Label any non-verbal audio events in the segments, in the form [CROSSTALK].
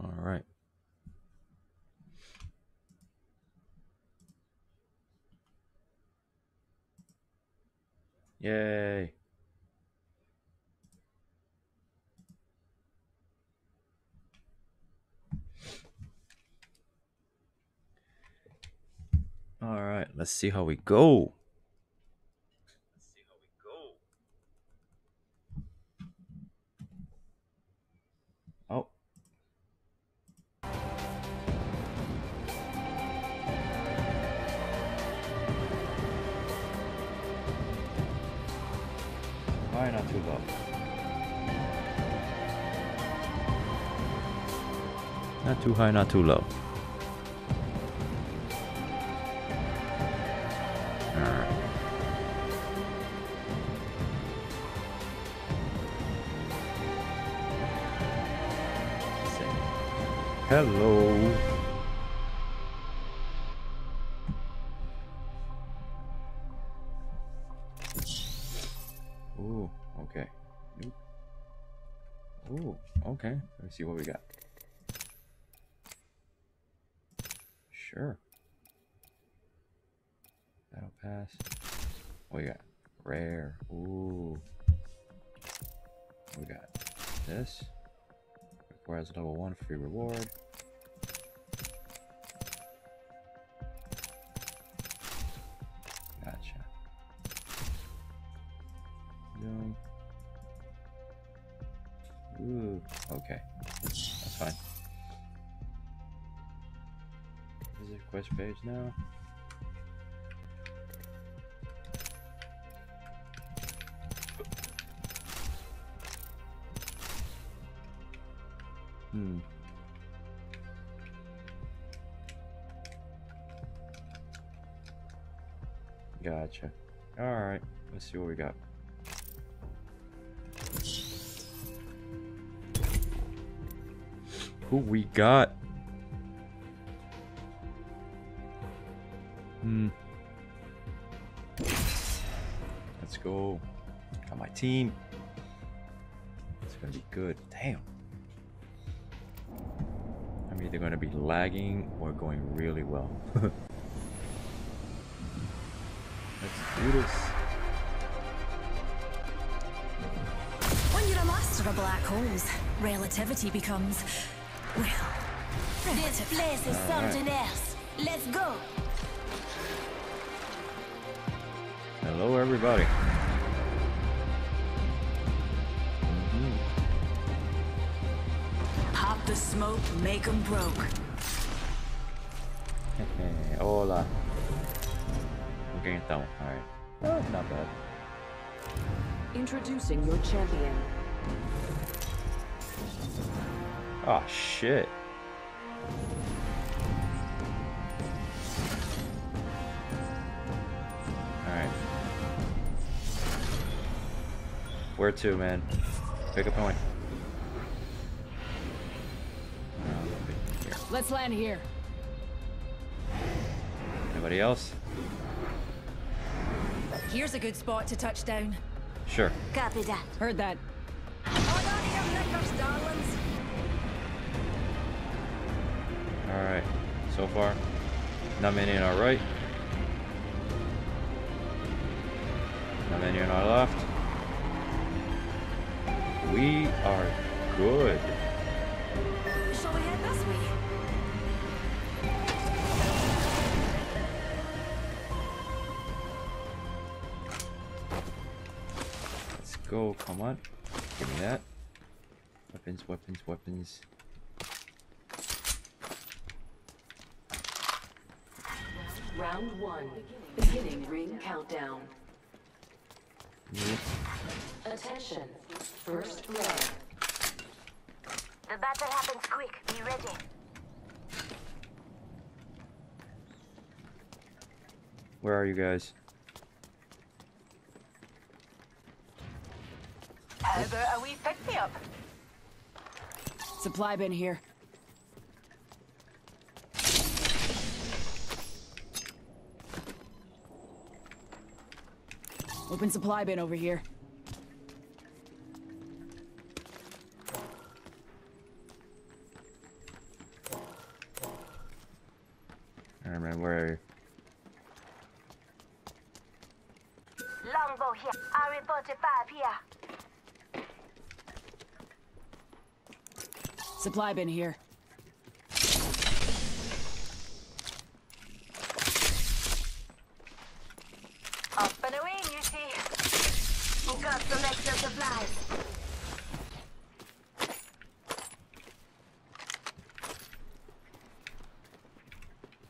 All right. Yay. All right, let's see how we go. Oh. Why not too low? Not too high, not too low. Hello. Ooh, okay. Ooh, okay. Let's see what we got. Sure. That'll pass. We got? Rare. Ooh. We got this. Requires level one free reward. Gotcha. No. Ooh. Okay. That's fine. Is it quest page now? Gotcha. Alright, let's see what we got. Who we got? Hmm. Let's go. Got my team. It's gonna be good. Damn. I'm either to be lagging or going really well. [LAUGHS] Let's do this. When you're a master of black holes, relativity becomes, well, This place is something else. Let's go. Hello, everybody. Mhm. pop the smoke, make 'em broke. [LAUGHS] Hola. Ok, então. Alright. Oh, not bad. Introducing your champion. Oh, shit. Alright. Where to, man? Pick a point. Let's land here. Anybody else? Here's a good spot to touch down. Sure. Copy that. Heard that. Hold on to your knickers, darlings. Alright. So far, not many on our right. Not many on our left. We are good. Come on. Give me that. Weapons, weapons, weapons. Round one. Beginning ring countdown. Yep. Attention. First round. The battle happens quick. Be ready. Where are you guys? up. Supply bin here. Open supply bin over here. I remember. Longbow here. Here. Supply bin here. Up and away, you see. We Got some extra supplies.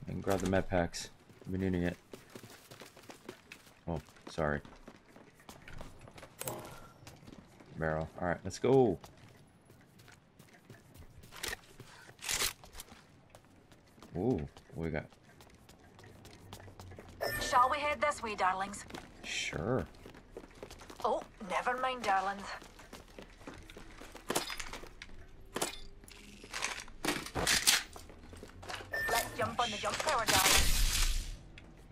And grab the med packs. I've been needing it. Oh, sorry. Barrel. Alright, let's go. Ooh, what we got? Shall we head this way, darlings? Sure. Oh, never mind, darlings. Let's jump on the jump tower, darling.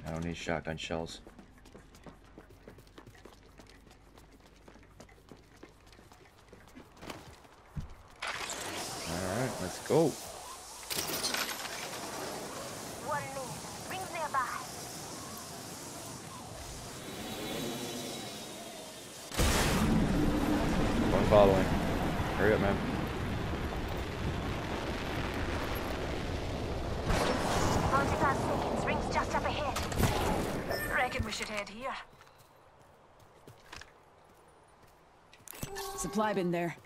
I don't need shotgun shells. Alright, let's go. One minute. Rings nearby. One following. Hurry up, man. Forty-five seconds. Rings just up ahead. Reckon we should head here. Supply bin there.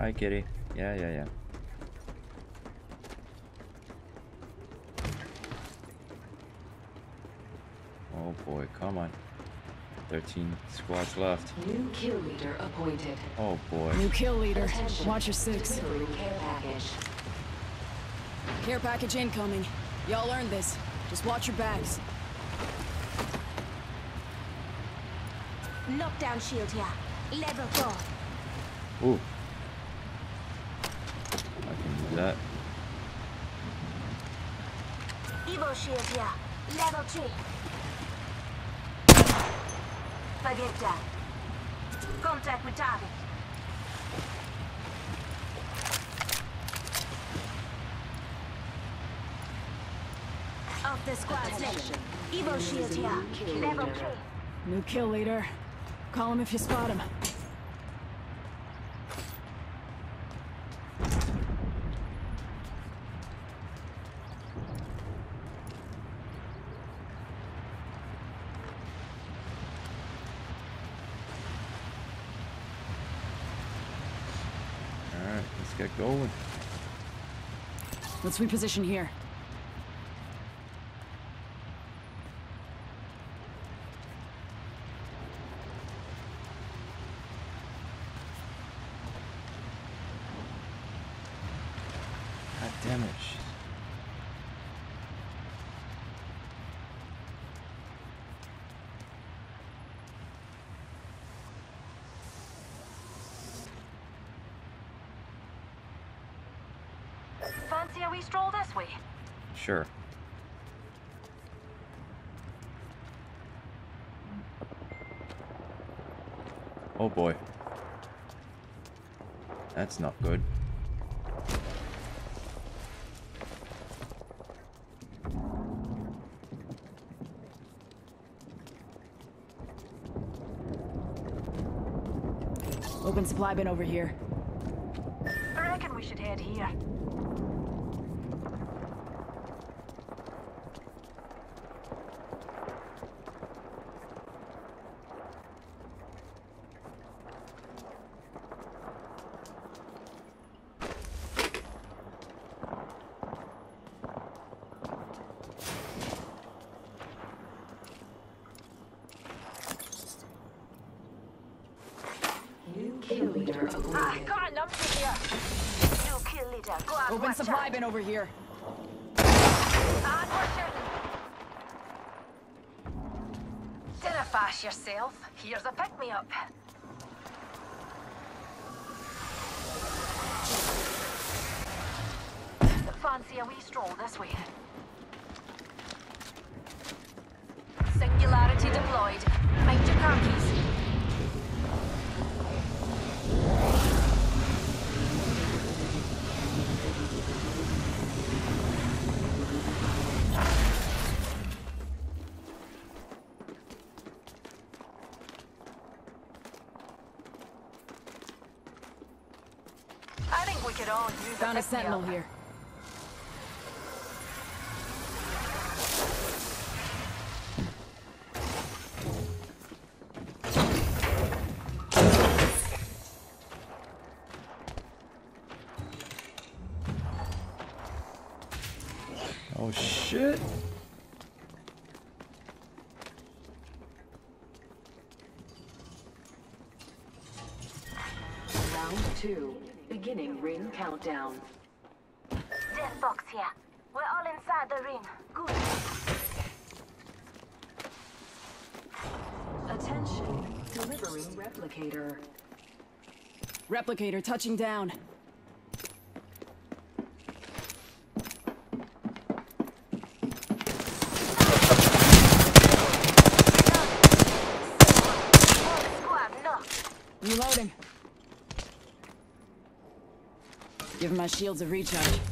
Hi, kitty. Yeah, yeah, yeah. Oh boy, come on. 13 squads left. New kill leader appointed. Oh boy. New kill leader. Attention. Watch your six. Delivering care package. Care package incoming. Y'all earned this. Just watch your backs. Knockdown shield here. Level four. Ooh. I that. Evo shield here. Level three. Forget that. Contact with target. Off the squad's left. Evo shield here. Level three. New kill leader. Call him if you spot him. Alright, let's get going. Let's reposition here. God damn it. she's- Fancy a wee stroll this way? Sure. Oh boy. That's not good. Open supply bin over here. I reckon we should head here. New kill leader Ah, appointed. got a numpty here. New kill leader. Go on, Bin over here. Fash yourself. Here's a pick-me-up. Fancy a wee stroll this way. Singularity deployed. Mind your car keys. I think we could all use Found a sentinel here. Ring countdown. Death box here. We're all inside the ring. Good. Attention. Delivering replicator. Replicator touching down. Squad, knocked. Reloading. Give my shields a recharge.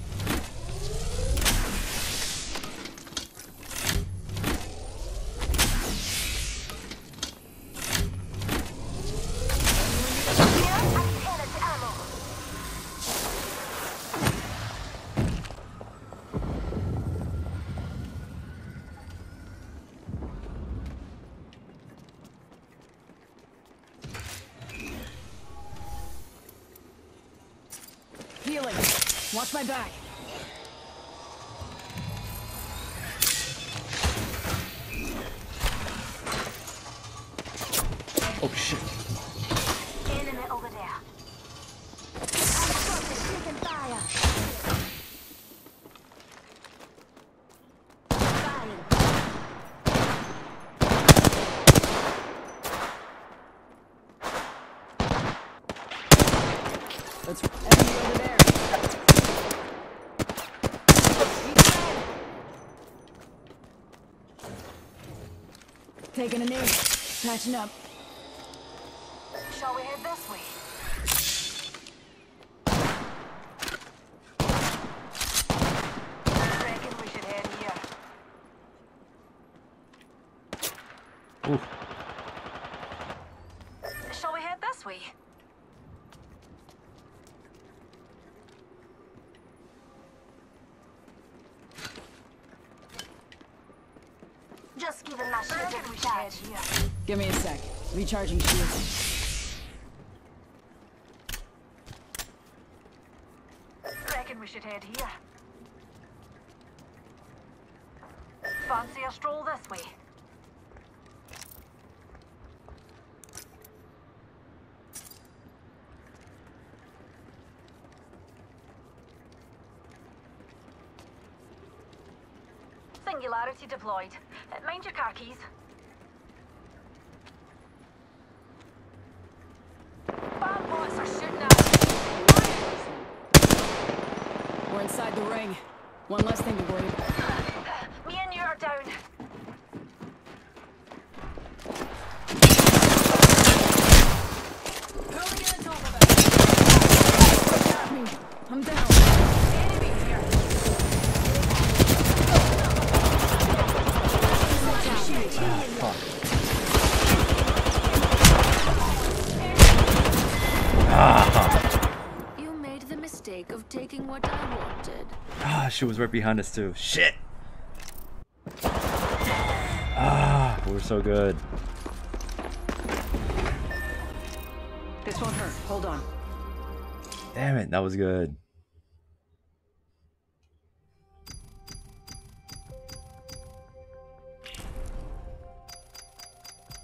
Watch my back. Oh shit! Enemy over there. I'm spotted. Taking fire. Fire. Let's enemy over there. Taking a knee. Patching up. Shall we head this way? Reckon we should head here. Ooh. Shall we head this way? Just giving my shield a recharge here. Give me a sec. Recharging shields. Reckon we should head here. Fancy a stroll this way? Singularity deployed. Mind your car keys. Bomb bots are shooting at us. We're inside the ring. One less thing to worry about. Me and you are down. Hurling in the top of it. Got me. I'm down. Enemy here. Fuck. She was right behind us too. Shit. Ah, we were so good. This won't hurt. Hold on. Damn it, that was good.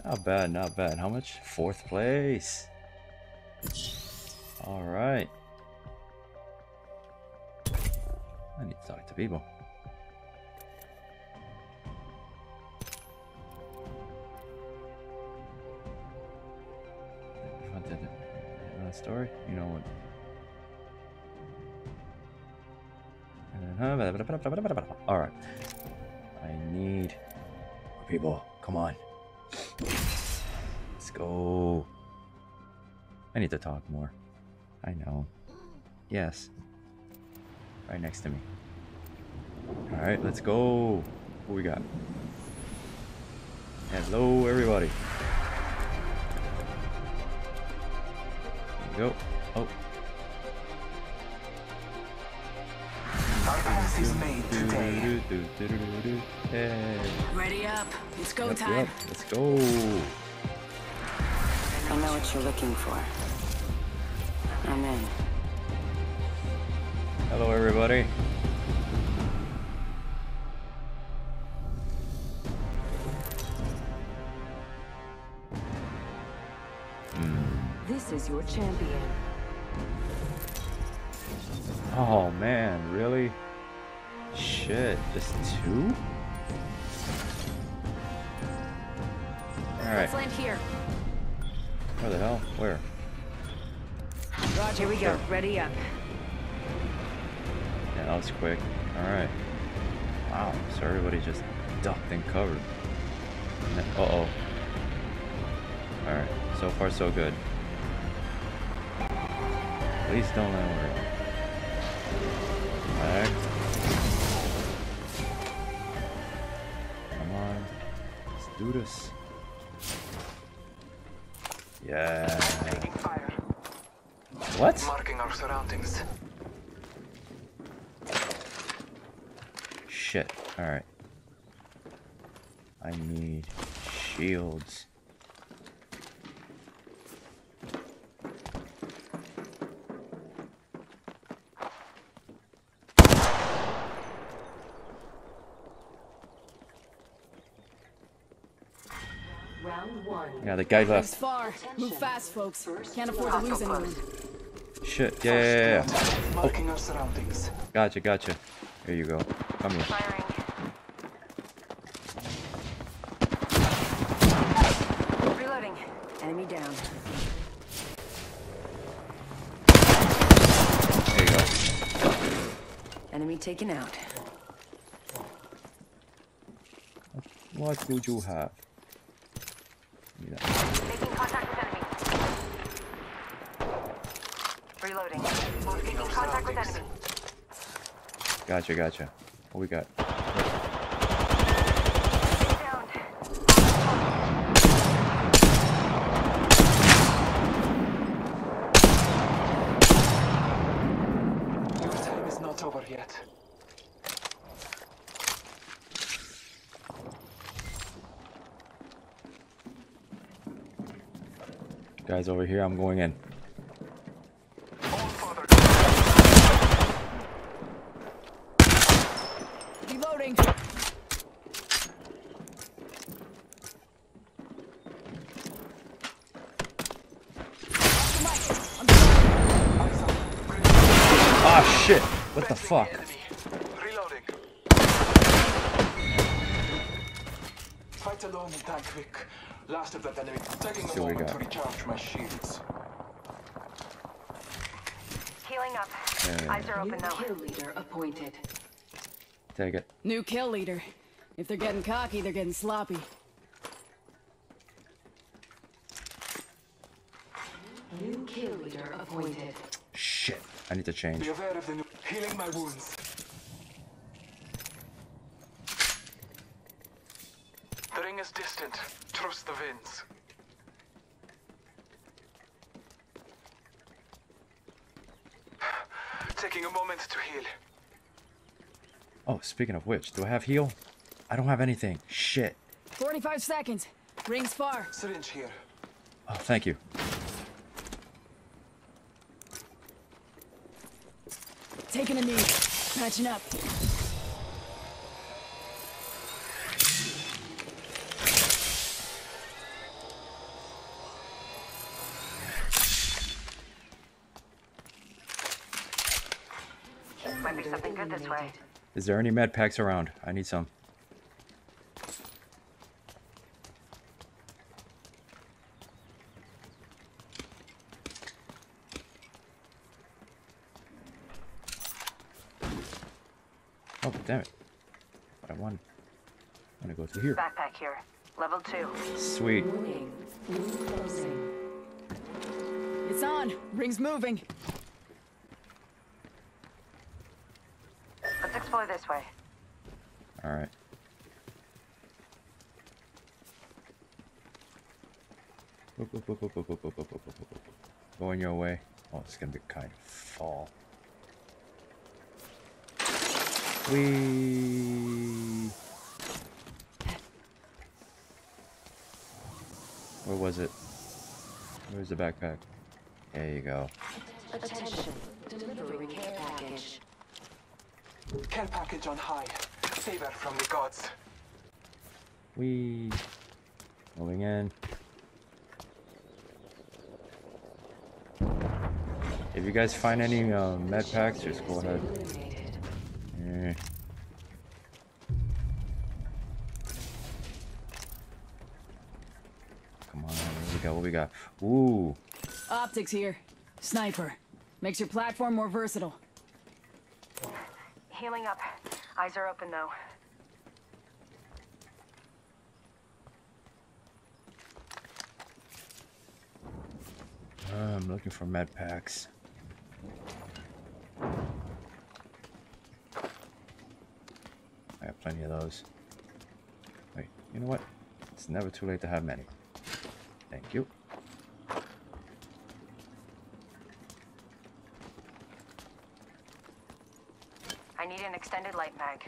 Not bad, not bad. How much? Fourth place. All right. I need to talk to people. Wanted a story? You know what? Uh-huh. All right. I need people. Come on. Let's go. I need to talk more. I know. Yes. Right next to me. All right, let's go. What we got? Hello, everybody. There you go. Oh. Our path is made today. Hey. Ready up. It's go Yep, time. yep, Let's go. I know what you're looking for. I'm in. Hello, everybody. This is your champion. Oh man, really? Shit, just two? Alright, Let's land here. where the hell? Where? Roger. Here we go. Ready up. Yeah, that was quick. Alright. Wow, so everybody just ducked and covered. Uh oh. Alright, so far so good. Please don't land where. Back. Come on. Let's do this. Yeah. What? Marking our surroundings. Shit. Alright. I need shields. Round one. Yeah, the guy It's left. far. Move fast, folks. Can't afford to lose anyone. Shit. Yeah, yeah, yeah, yeah. Oh. Marking. Gotcha, gotcha. Here you go. Come here. Firing. Reloading. Enemy down. There you go. Enemy taken out. What would you have? Yeah. Making contact with enemy. Reloading. Making contact with enemy. Gotcha, gotcha. What we got? Down. Your time is not over yet. Guys over here, I'm going in. Reloading. Ah shit! What the fuck? Fight alone and die quick. Last of that enemy. Taking See a moment to recharge my shields. Healing up. Yeah, yeah, Eyes are open now. kill leader appointed. Take it. New kill leader. If they're getting cocky, they're getting sloppy. New kill leader appointed. Shit. I need to change. Be aware of the new. Healing my wounds. The ring is distant. Trust the winds. Taking a moment to heal. Oh, speaking of which, do I have heal? I don't have anything. Shit. 45 seconds. Rings far. Syringe here. Oh, thank you. Taking a knee. Patching up. Is there any med packs around? I need some. Oh, damn it. I want, I want to go through here. Backpack here. Level two. Sweet. Warning. It's on. Rings moving. Deploy this way. All right. Boop, boop, boop, Going your way. Oh, it's gonna be kind of fall. We. Where was it? Where's the backpack? There you go. Attention, delivery care package. Care package on high. Favor from the gods. We. Moving in. If you guys find any uh, med packs, just go ahead. Eliminated. Eh. Come on, what we got? What we got? Ooh, Optics here. Sniper. Makes your platform more versatile. Healing up. Eyes are open though. uh, I'm looking for med packs. I got plenty of those. Wait, you know what? It's never too late to have many. Thank you. I need an extended light mag.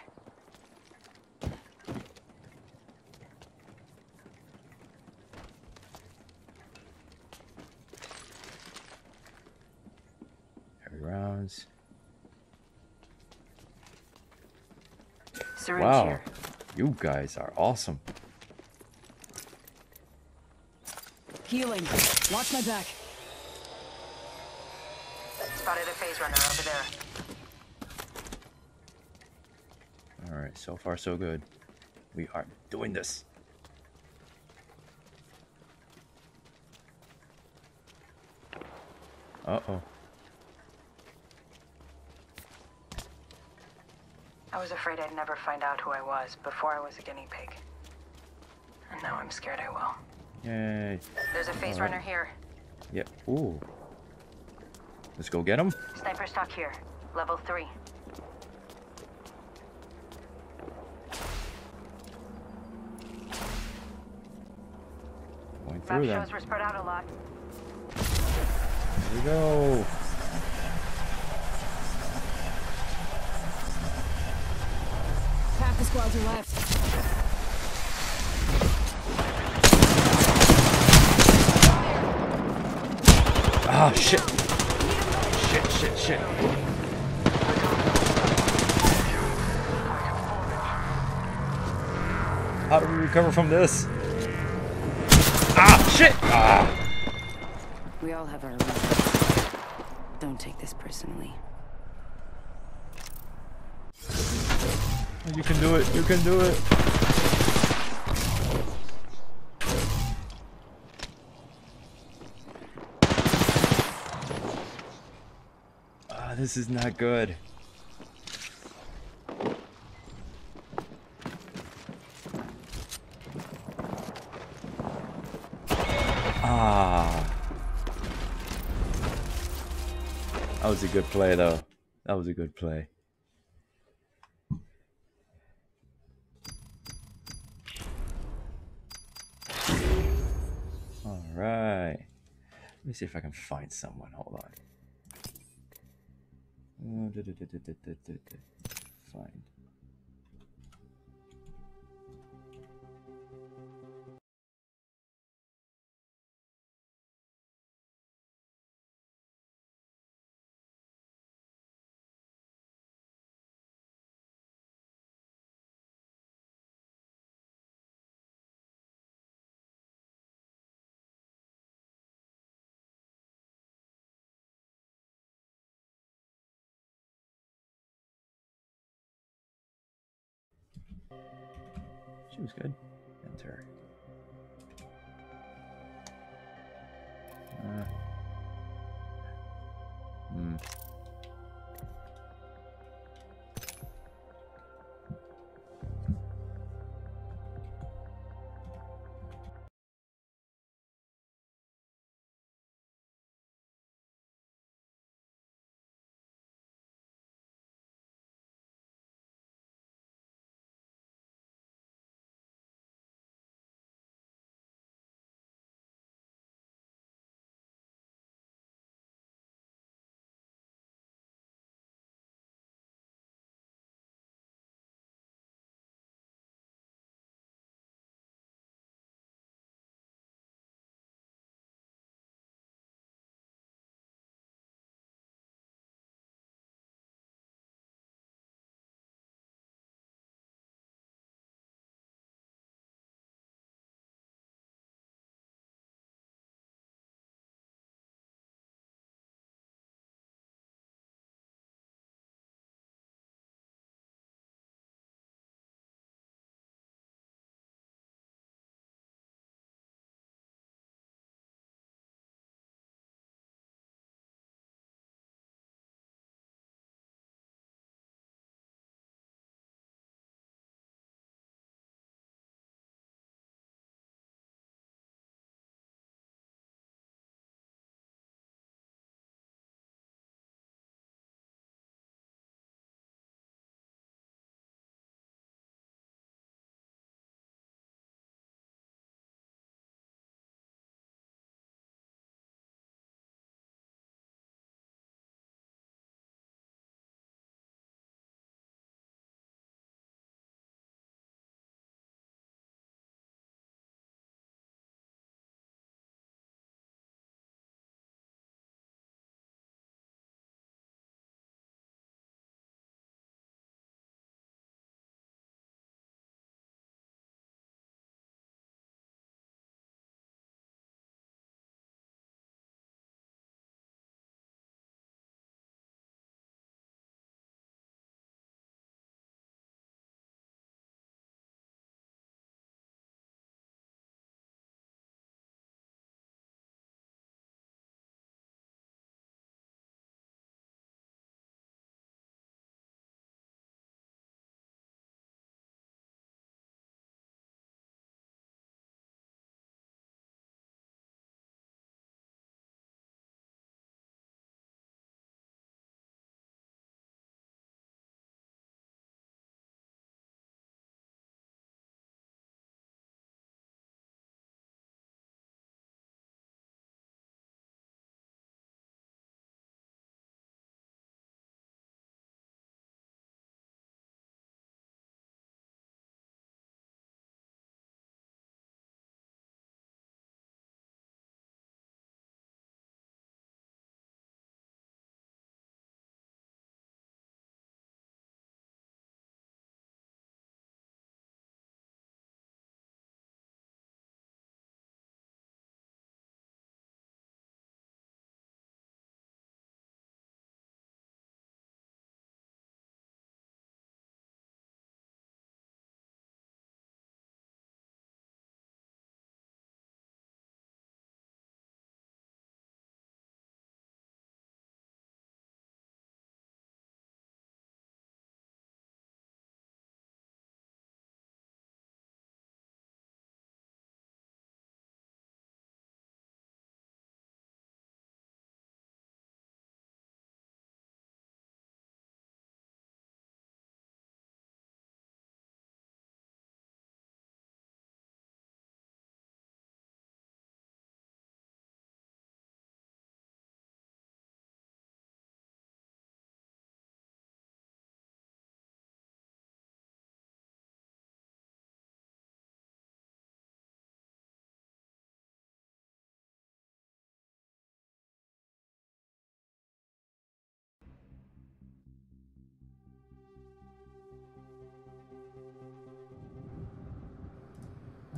Heavy rounds. Syringe Wow, here. you guys are awesome. Healing. Watch my back. Spotted a phase runner over there. So far, so good. We are doing this. Uh-oh. I was afraid I'd never find out who I was before I was a guinea pig. And now I'm scared I will. Yay. There's a phase right. runner here. Yep. Yeah. Ooh. Let's go get him. Sniper stock here. Level 3. through them. Shows we go. Half the squads are left. Ah, shit. Shit, shit, shit. How do we recover from this? Shit! Ah! We all have our reasons. Don't take this personally. You can do it. You can do it. Ah, this is not good. Ah. That was a good play, though. That was a good play. All right. Let me see if I can find someone. Hold on. Uh, She was good. Enter. Uh, hmm.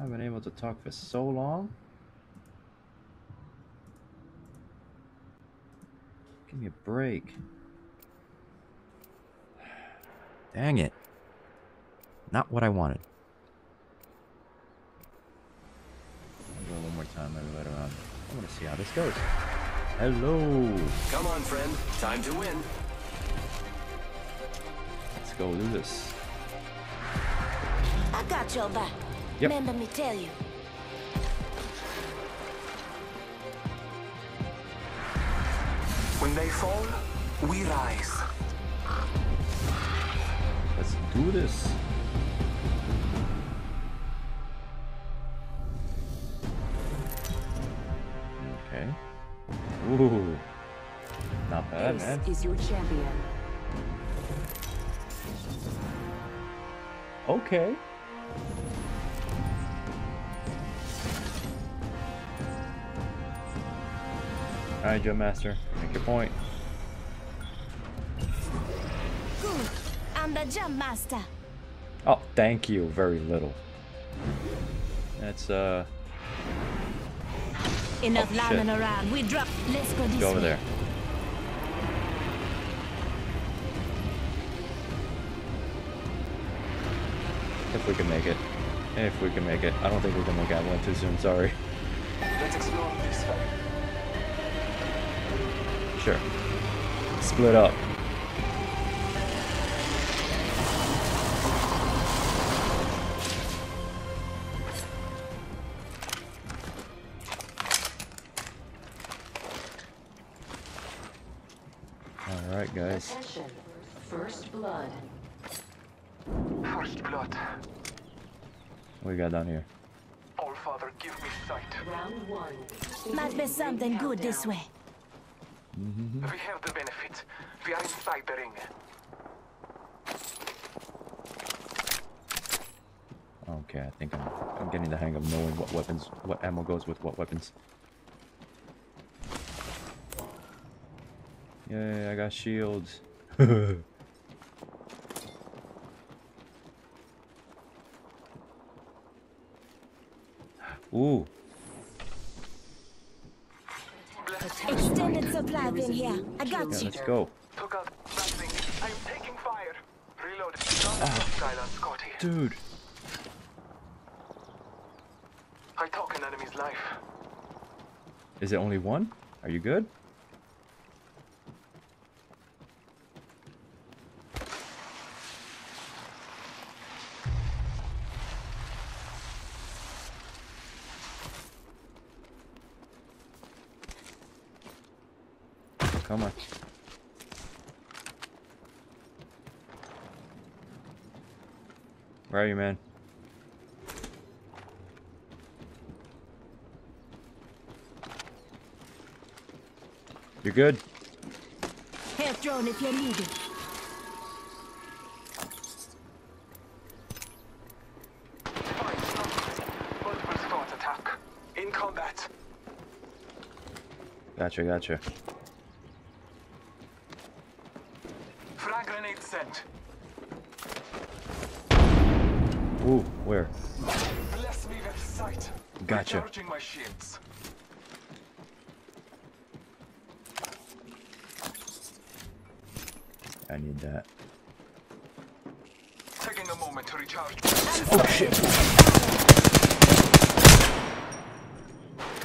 I've been able to talk for so long. Give me a break. [SIGHS] Dang it. Not what I wanted. I'll go one more time, maybe later on. I want to see how this goes. Hello. Come on, friend. Time to win. Let's go do this. I got your back. Yep. Remember me tell you. When they fall, we rise. Let's do this. Okay. Ooh. Not bad, man. Ace is your champion. Okay. Alright, Joe Master. Make your point. Good. I'm the jump master. Oh, thank you. Very little. That's, uh... Enough Oh, shit. lambing around. We drop. Let's go this Go over way. there. If we can make it. If we can make it. I don't think we can make Avalon too soon, sorry. Let's explore this way. Split up. Alright, guys. Attention. First blood. First blood. What we got down here? All Father, give me sight. Round one. Must be something good this way. Mm-hmm. We have the benefit. We are inside the ring. Okay, I think I'm, I'm getting the hang of knowing what weapons, what ammo goes with what weapons. Yay, I got shields. [LAUGHS] Ooh, Extended supply bin here. I got yeah, you. let's go. Took out that. I'm taking fire. Reloaded. Not hostile Scotty. Dude. I took an enemy's life. Is it only one? Are you good? Come on. Where are you, man? You're good? Health drone if you need it. Fine, stop. Multiple squad attack. In combat. Gotcha, gotcha. Frag grenade sent. Ooh, where? Bless me with sight. Gotcha. Recharging my shields. I need that. Taking a moment to recharge. Oh shit!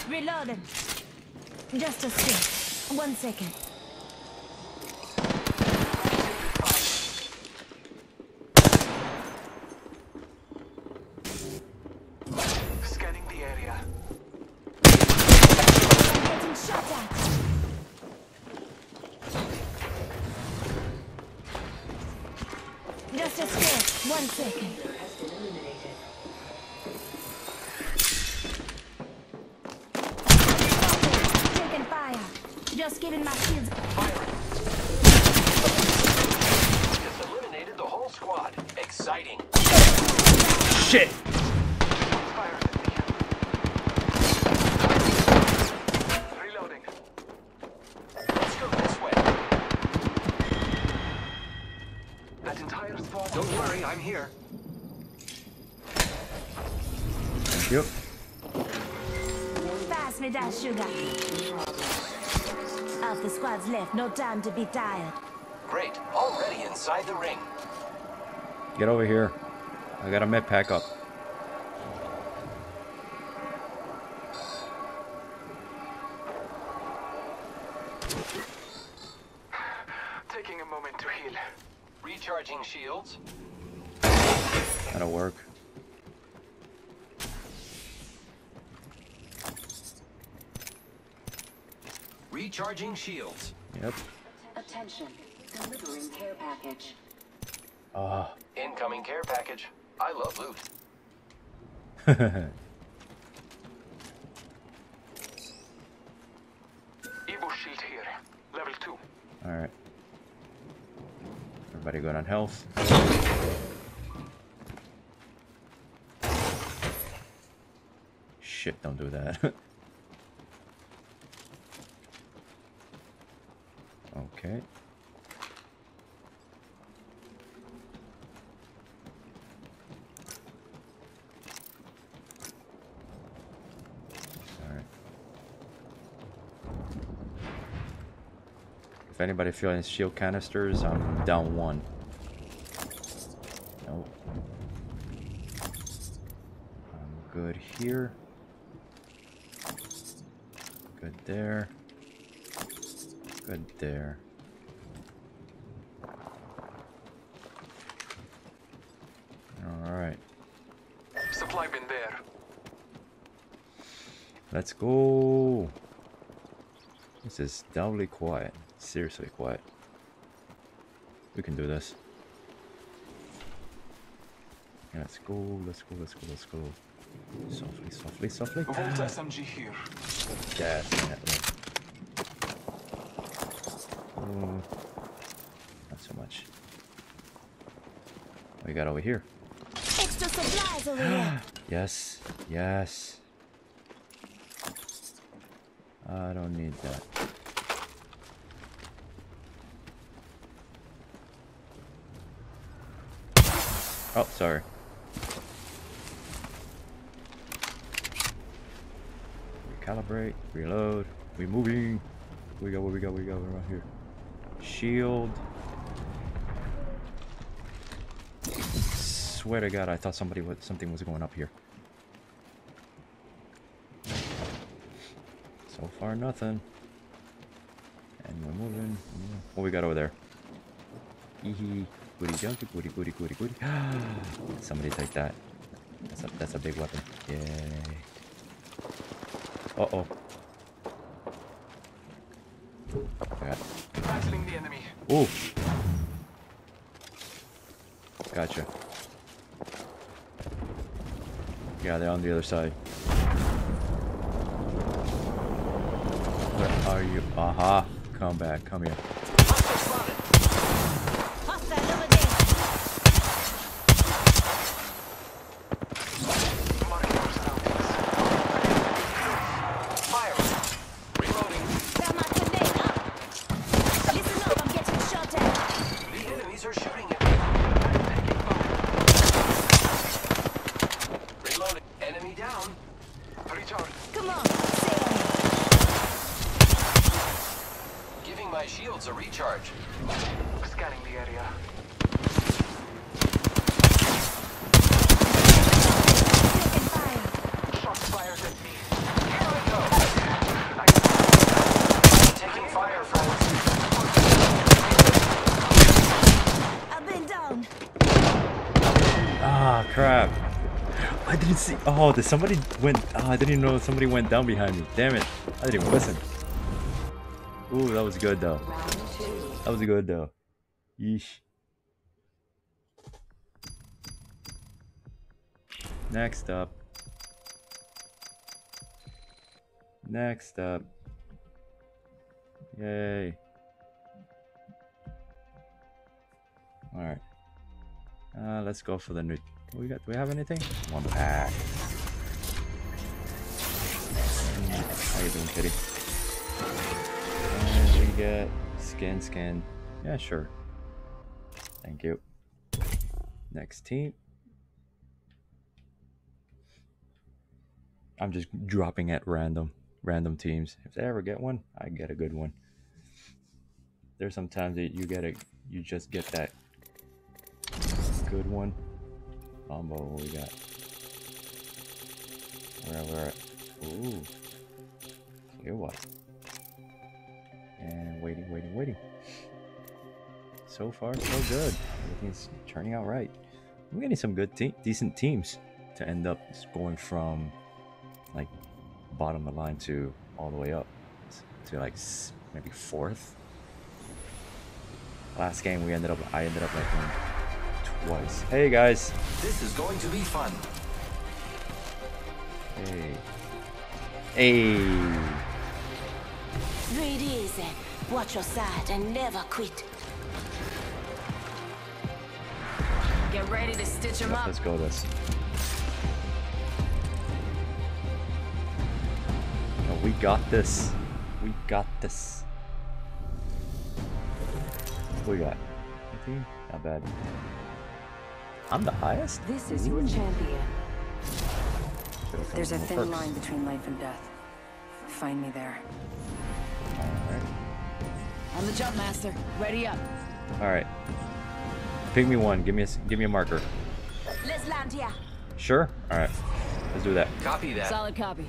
Reloading. One second. Med pack up. Taking a moment to heal. Recharging shields. That'll work. Recharging shields. Yep. Attention. Delivering care package. Ah. Incoming care package. I love loot. [LAUGHS] Evo shield here. Level 2. Alright. Everybody good on health. Shit, don't do that. [LAUGHS] okay. Alright. If anybody feeling shield canisters, I'm down one. Nope. I'm good here. Good there. Good there. Alright. Supply bin there. Let's go. This is doubly quiet. Seriously quiet. We can do this. Yeah, let's go, let's go, let's go, let's go. Softly, softly, softly. Volt SMG here. Definitely. Oh, not so much. What we got over here? Extra supplies over here. [GASPS] Yes, yes. I don't need that. Oh, sorry. Recalibrate, reload, we moving. We go, we go, we go, right here. Shield. Swear to God, I thought somebody was something was going up here. So far, nothing. And we're moving. What we got over there? Hee Hee Goody junky, goody, goody, goody, goody. [GASPS] Somebody take that. That's a, that's a big weapon. Yay. Uh-oh. Got Battling the enemy. Ooh. Gotcha. Yeah, they're on the other side. Where are you? Aha. Come back. Come here. Hostile over there. Marking our surroundings. Fire. Reloading. Found my grenade up. Listen up, I'm getting shot at. The enemies are shooting at me. Taking fire. Reloading. Enemy down. Recharge. Come on, say on it. Giving my shields a recharge. Scanning the area. Taking fire. Shots fired at me. Here I go. I Taking fire, friends. I've been down. Ah, crap. I didn't see. Oh, did somebody went. Oh, I didn't even know somebody went down behind me. Damn it. I didn't even listen. Ooh, that was good though. That was good though. Yeesh. Next up. Next up. Yay. Alright. Uh, let's go for the new. We got. Do we have anything? One pack. How you doing, kitty? And we get skin, skin. Yeah, sure. Thank you. Next team. I'm just dropping at random, random teams. If they ever get one, I get a good one. There's sometimes that you get a, you just get that good one. What we got? Where, where? Ooh. Clear what? And waiting, waiting, waiting. So far, so good. Everything's turning out right. We're getting some good, te decent teams to end up going from like bottom of the line to all the way up to like maybe fourth. Last game we ended up, I ended up like winning twice. Hey guys. This is going to be fun. Hey. Hey. Breathe easy. Watch your side and never quit. Get ready to stitch him up. Let's go this. Oh, we got this. We got this. What we got? 18? Not bad. I'm the highest? This is your champion. There's a thin perks. line between life and death. Find me there. Alright. I'm the jump master. Ready up. Alright. Pick me one. Give me a, s- give me a marker. Let's land here. Sure? Alright. Let's do that. Copy that. Solid copy.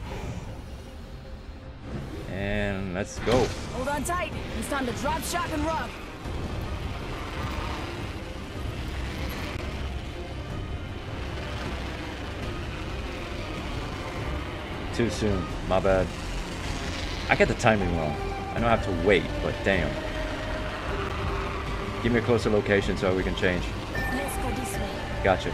And let's go. Hold on tight. It's time to drop, shock, and rock. Too soon. My bad. I got the timing wrong. I don't have to wait, but damn. Give me a closer location so we can change. Let's go this way. Gotcha.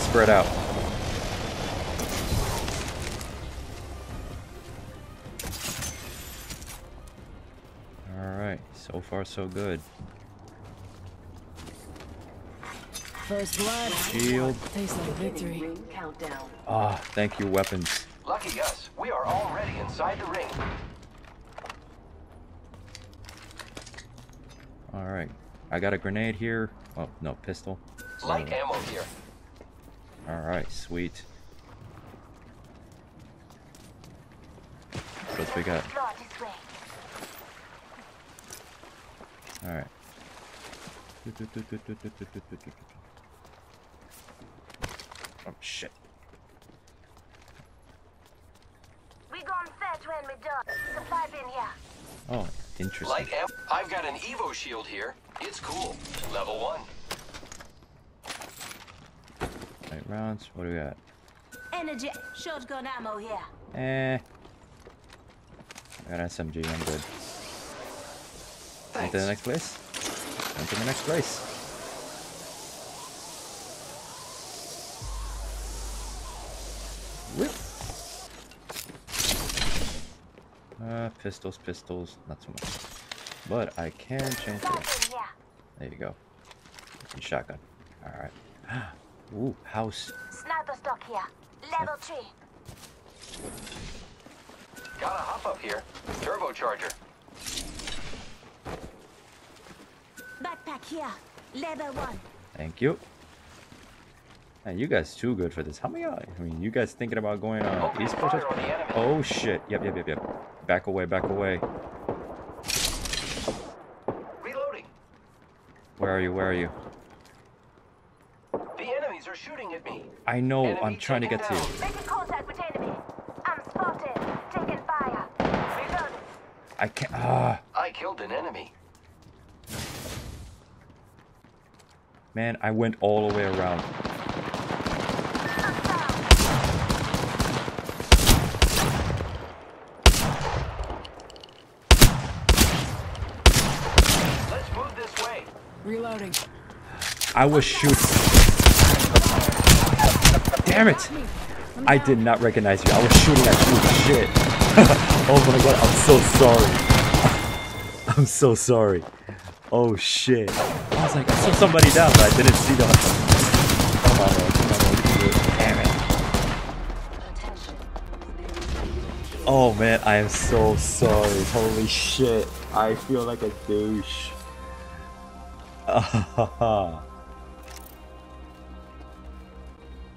Spread out. Alright, so far so good. First blood. Shield. Tastes like victory. Ring countdown. Ah, thank you, weapons. Lucky us. We are already inside the ring. Alright. I got a grenade here. Oh, no, pistol. Light ammo here. Alright, sweet. What we got? Floor this way. Alright. Oh shit. We gone fetch when we done. Supply bin here. Oh, interesting. Light ammo. I've got an Evo shield here. It's cool. Level one. Right rounds. What do we got? Energy. Shotgun ammo here. Eh. I got SMG, I'm good. On to the next place. On to the next place. Pistols, pistols, not too much. But I can change it. There you go. And shotgun. Alright. [GASPS] Ooh, house. Sniper stock here. Level three. Got a hop up here. Turbocharger. Backpack here. Level one. Thank you. Man, you guys too good for this. How many? I mean, you guys thinking about going uh, Opening East Coast? fire on the enemy. Oh shit! Yep, yep, yep, yep. Back away, back away. Reloading. Where are you? Where are you? The enemies are shooting at me. I know. Enemy I'm trying to taken get to you. Making contact with enemy. I'm spotted. Taking fire. Reloading. I can't. Ah, I killed an enemy. man, I went all the way around. Let's move this way. Reloading. I was shooting. Damn it! I did not recognize you. I was shooting at you. Shit. [LAUGHS] oh my god, I'm so sorry. [LAUGHS] I'm so sorry. Oh shit. I was like, I saw somebody down, but I didn't see them. Come on, man. Come on, man. Damn it. Oh man, I am so sorry. Holy shit. I feel like a douche. [LAUGHS] I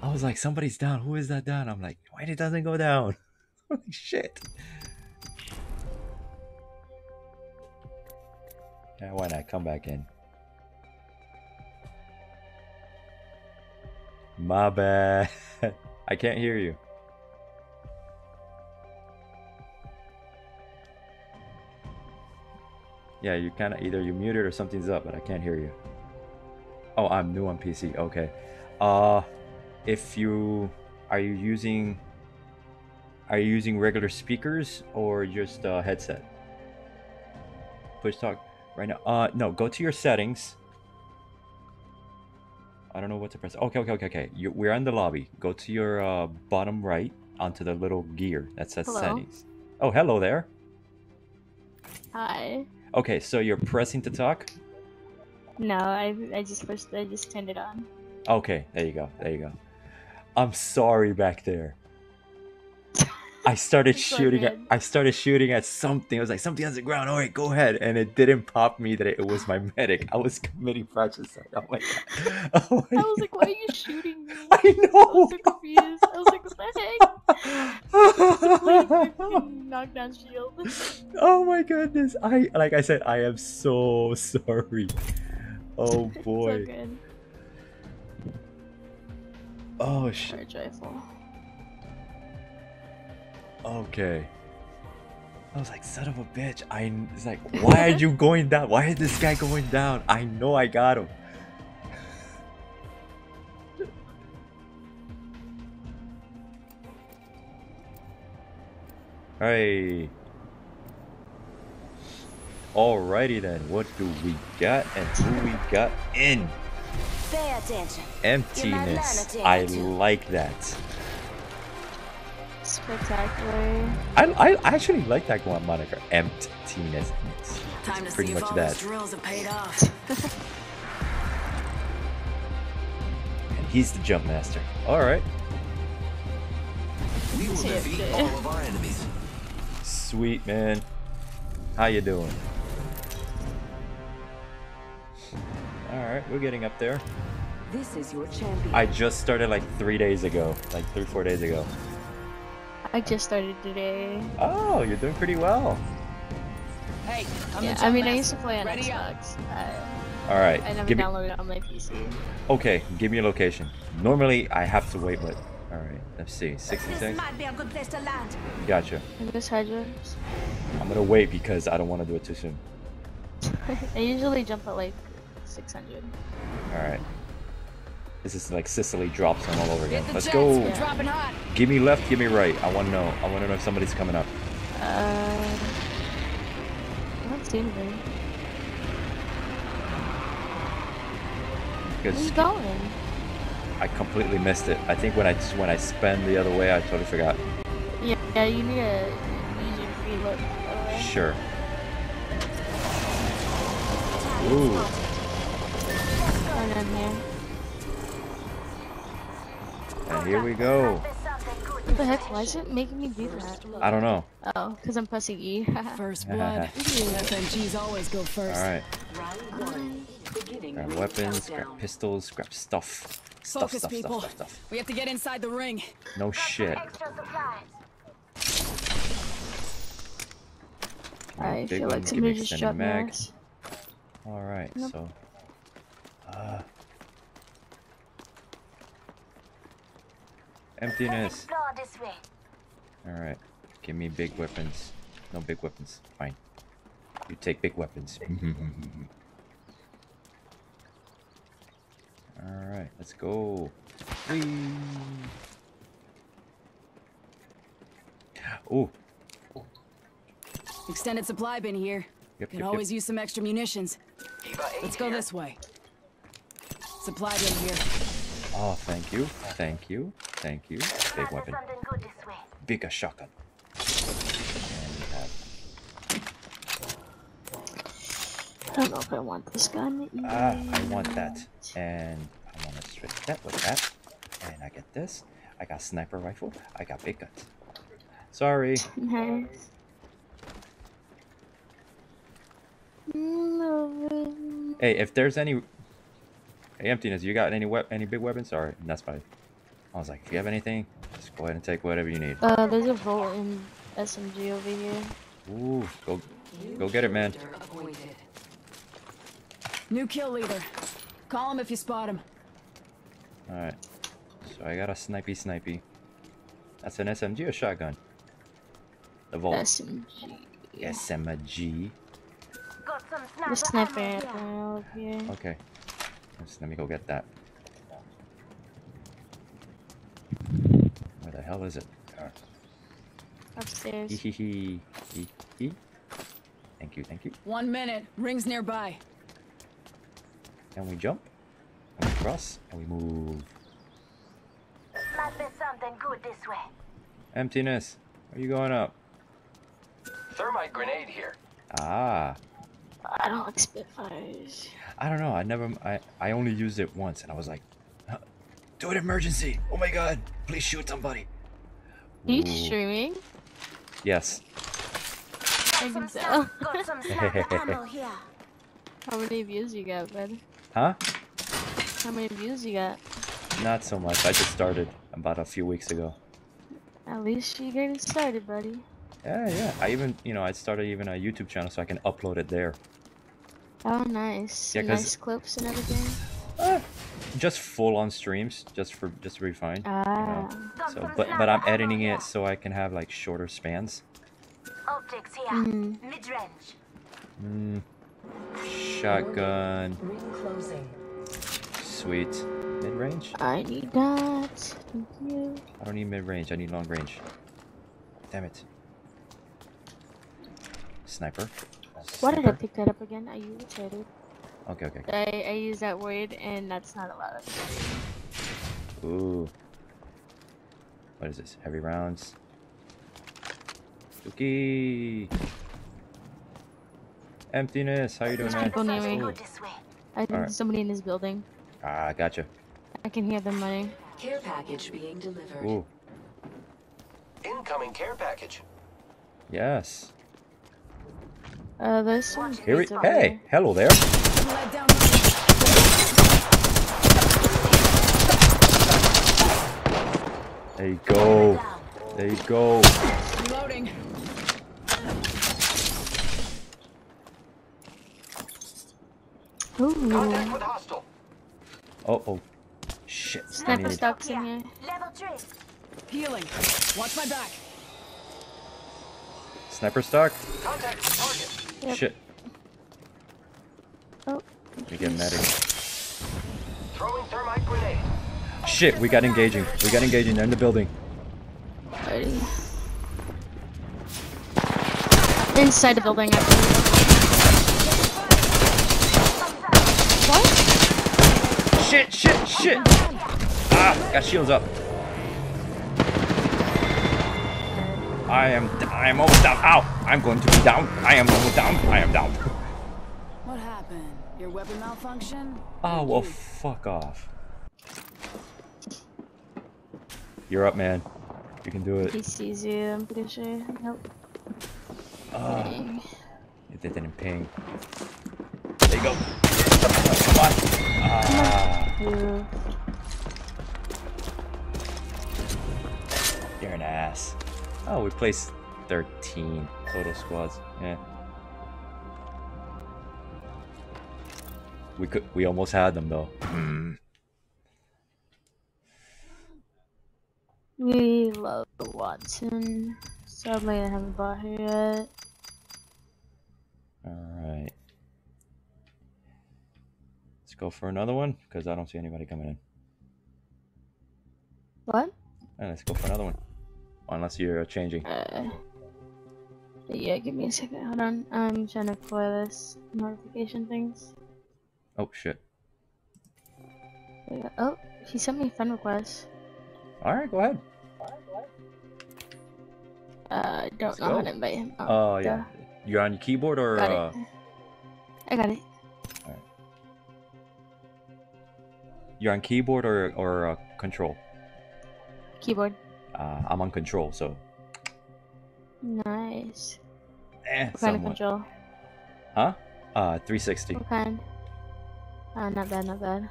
was like, somebody's down. Who is that down? I'm like, why it doesn't go down? [LAUGHS] Holy shit. Yeah, why not? Come back in. My bad. [LAUGHS] I can't hear you. Yeah, you kind of either you muted or something's up, but I can't hear you. Oh, I'm new on PC. Okay. Uh, if you are you using are you using regular speakers or just a headset? Push talk right now. Uh, no. Go to your settings. I don't know what to press. Okay, okay, okay, okay. You, we're in the lobby. Go to your uh, bottom right onto the little gear that says Hello? settings. Oh, hello there. Hi. Okay, so you're pressing to talk. No, I I just pushed. I just turned it on. Okay, there you go. There you go. I'm sorry back there. I started It's shooting at. I started shooting at something. I was like, something on the ground. All right, go ahead. And it didn't pop me that it was my medic. I was committing fratricide. Oh my god. [LAUGHS] Oh my I was like, why are you shooting me? [LAUGHS] I I know. was so confused. I was like, what the heck? [LAUGHS] Knockdown shield. oh my goodness. I like I said, I am so sorry. Oh so boy. good. Oh shit. Very joyful. Okay. I was like, son of a bitch. I it's like, why are you going down? Why is this guy going down? I know I got him. Hey. Alrighty then, what do we got and who we got in? Pay attention. Emptiness. learn a I thing or two. like that. Spectacular. I, I actually like that one moniker, emptiness. It's, Time it's to pretty see if much all that. those drills have paid off. And he's the jump master. All right, We will defeat all of our enemies. sweet man. How you doing? All right, we're getting up there. This is your champion. I just started like three days ago, like three four days ago. I just started today. Oh, you're doing pretty well. Hey, I'm Yeah, the I jump mean, I used to play on Ready up. Xbox. I, All right, I never give me. downloaded it on my PC. Okay, give me a location. Normally I have to wait, but all right. Let's see, 66. This might be a good place to land. Gotcha. I guess Hydras. I'm gonna wait because I don't want to do it too soon. [LAUGHS] I usually jump at like 600. All right. This is like Sicily drops them all over again. Let's jets, go. We're dropping hot. Give me left, give me right. I want to know. I want to know if somebody's coming up. Uh, I don't see anybody. Where Because you going? I completely missed it. I think when I when I spun the other way, I totally forgot. Yeah, yeah, you need to use your free look. by the way. Sure. Ooh. And then here. And here we go. What the heck? Why is it making me do that? I don't know. Oh, because I'm pressing E. [LAUGHS] First [LAUGHS] blood. SMGs always go first. right. Round one. Beginning Grab weapons, grab pistols, grab stuff. Stuff, Focus, stuff, people. stuff, stuff, stuff. We have to get inside the ring. No shit. Extra. I feel like somebody just extended dropped mag. mags. All right. Nope. So. Uh, emptiness. Explore this way. All right. Give me big weapons. No big weapons. Fine. You take big weapons. [LAUGHS] All right. Let's go. Whee. Oh. Extended supply bin here. Yep, Could yep, always yep. use some extra munitions. Let's go this way. Supply bin here. Oh, thank you. Thank you. Thank you. Big weapon. something good this way. Bigger shotgun. And we have I don't know if I want this gun. Ah, I want that. And I want to switch that with that. And I get this. I got sniper rifle. I got big guns. Sorry. [LAUGHS] Nice. Hey, if there's any hey, emptiness, you got any wep any big weapons? Sorry, that's fine. I was like, if you have anything, just go ahead and take whatever you need. Uh, there's a Volt in SMG over here. Ooh, go go get it, man. New kill leader. Call him if you spot him. Alright. So I got a snipey snipey. That's an SMG or shotgun? The Volt. SMG. SMG. Got some The sniper sniper ammo ammo up here. Okay. Let's, let me go get that. Where the hell is it? Ah. Upstairs. Hee hee hee. Hee hee. Thank you, thank you. One minute. Rings nearby. And we jump. And we cross. And we move. Must be something good this way. Emptiness. Are you going up? Thermite grenade here. Ah. I don't like Spitfires. I don't know. I never. I I only used it once, and I was like, "Do it emergency! Oh my god! Please shoot somebody!" Are you Ooh. streaming? Yes. I can tell. stuff. Got some sniper ammo here. How many views you got, bud? Huh? How many views you got? Not so much. I just started about a few weeks ago. At least you get it started, buddy. Yeah, yeah. I even, you know, I started even a YouTube channel so I can upload it there. Oh, nice. Yeah, nice clips and everything. Ah, just full on streams, just for just to be fine. Ah. Got So, but but I'm editing it so I can have like shorter spans. here. Optics here. Mhm. Mid range. Mm, shotgun, sweet. Mid range? I need that. Thank you. I don't need mid range. I need long range. Damn it. Sniper. Why did I pick that up again? Are you retarded? Okay, okay. I, I use that word and that's not allowed. Ooh. What is this? Heavy rounds. Dookie. Emptiness. How you doing, man? people near me. good this way. I think Alright. there's somebody in this building. Ah, gotcha. I can hear them running. Care package being delivered. Ooh. Incoming care package. Yes. Uh, there's some Here we. kids over Hey, hello there. Let down range. There you go. There you go. Reloading. there. Contact Ooh. with hostile. Oh, oh. Shit. I Sniper need- stocks in here. Level three. Healing. Watch my back. Sniper stock? Contact with target. Yep. Shit. Oh. We get medic. Throwing thermite grenade. Shit, we got engaging. We got engaging. They're in the building. Ready. Inside the building, I believe. What? Shit, shit, shit. Ah, got shields up. I am, I am almost down. Ow! I'm going to be down. I am almost down. I am down. What happened? Your weapon malfunction? Oh, well, fuck off. You're up, man. You can do it. He it. sees you, I'm pretty sure. Nope. Ah, Dang. it didn't ping. There you go. Come on. Ah, Ooh. you're an ass. Oh, we placed 13 total squads. Yeah. We could. We almost had them though. Hmm. We love Wattson. Sadly, I haven't bought her yet. All right. Let's go for another one because I don't see anybody coming in. What? Yeah, let's go for another one. Unless you're changing. Uh, yeah, give me a second. Hold on. I'm trying to clear this notification things. Oh shit. Oh, he sent me a friend request. All right, go ahead. Uh, I don't Let's know how go. to invite him. Oh duh. yeah. You're on your keyboard or Got uh. I got it. you're on keyboard or or uh, control? Keyboard. Uh, I'm on control, so Nice. eh, What kind of control? Huh? Uh, 360. What kind? Uh, not bad, not bad.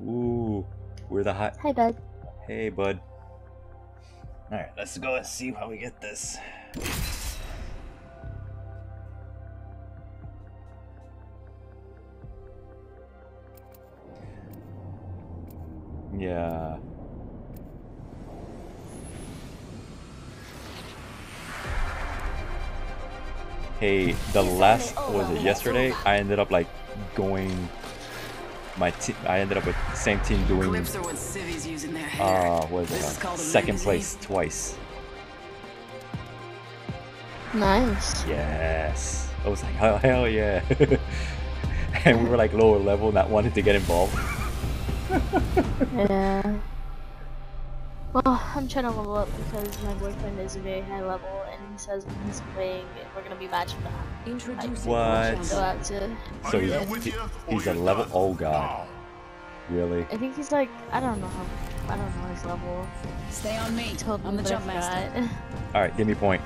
Ooh, we're the hot. Hi, bud. Hey, bud. All right, let's go and see how we get this. Yeah. Hey, the last was it yesterday? I ended up like going. My team. I ended up with the same team doing. Clips are what civvies use in their hair. Uh, what is This it? is called Second place twice. Nice. Yes. I was like, hell, [LAUGHS] hell yeah. [LAUGHS] and we were like lower level, not wanting to get involved. [LAUGHS] Yeah. Uh, well, I'm trying to level up because my boyfriend is a very high level and he says when he's playing, we're gonna be matching up. Introducing What? So I have to. So he's, he- he's a level. Oh god. Really? I think he's like, I don't know how, I don't know his level. Stay on me. Told I'm the but jump master. [LAUGHS] Alright, give me a point.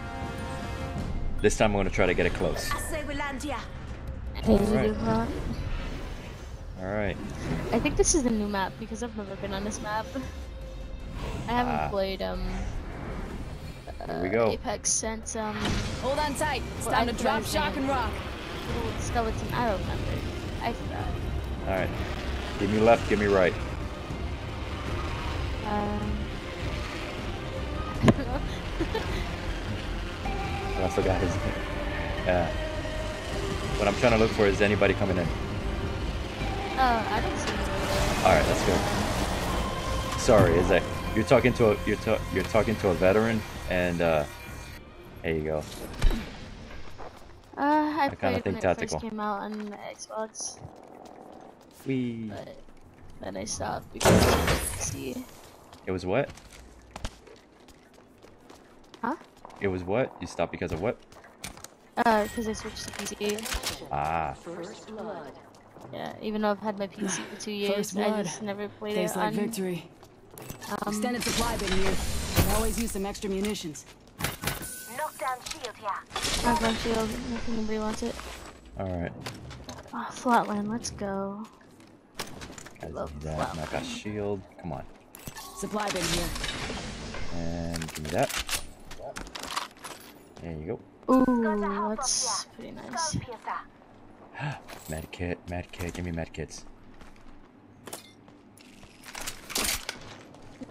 This time I'm gonna try to get it close. I say we land here. Hey, you Alright. do that. Alright. I think this is the new map because I've never been on this map. I haven't Ah. played um Here we uh, go. Apex since um Hold on tight. It's Well, time I to drop, shock, and rock. skeleton. I don't remember. I forgot. Alright. Give me left, give me right. Um, [LAUGHS] I forgot his name. Yeah. What I'm trying to look for is anybody coming in. Uh, I don't see anybody. Alright, that's good. Sorry, is that you're talking to a you're ta- you're talking to a veteran and uh there you go. Uh, I, kinda think when tactical. it first came out on the Xbox, We but then I stopped because I didn't see. it was what? Huh? It was what? You stopped because of what? Uh, because I switched to PC. Ah, First blood. Yeah, even though I've had my PC for two [SIGHS] years, First I blood. just never played Tastes it like on. victory. Um, Extended supply bin here. Could always use some extra munitions. Knockdown shield here. I've shield if anybody wants it. alright. Oh, Flatline, let's go. I love give me that. Knock out shield. Come on. Supply bin here. And give me that. There you go. Ooh, that's pretty nice. Skull piercer. go. Med kit, med kit, give me med kits.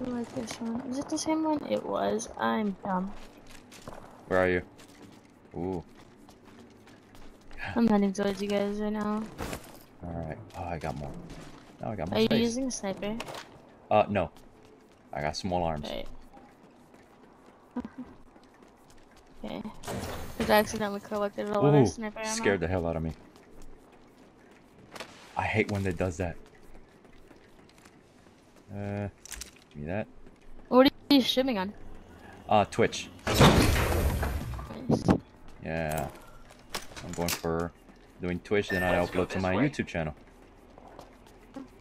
I like this one. Is it the same one? It was. I'm dumb. Where are you? Ooh. I'm heading towards you guys right now. Alright. Oh, I got more. Now I got more Are you using a sniper? Uh, no. I got small arms. Right. [LAUGHS] okay. Because I accidentally collected a lot Ooh, of sniper ammo. scared the hell out of me. I hate when it does that. Uh, give me that. What are you shipping on? Uh, Twitch. Nice. Yeah. I'm going for doing Twitch, then I Let's go upload to my way. YouTube channel.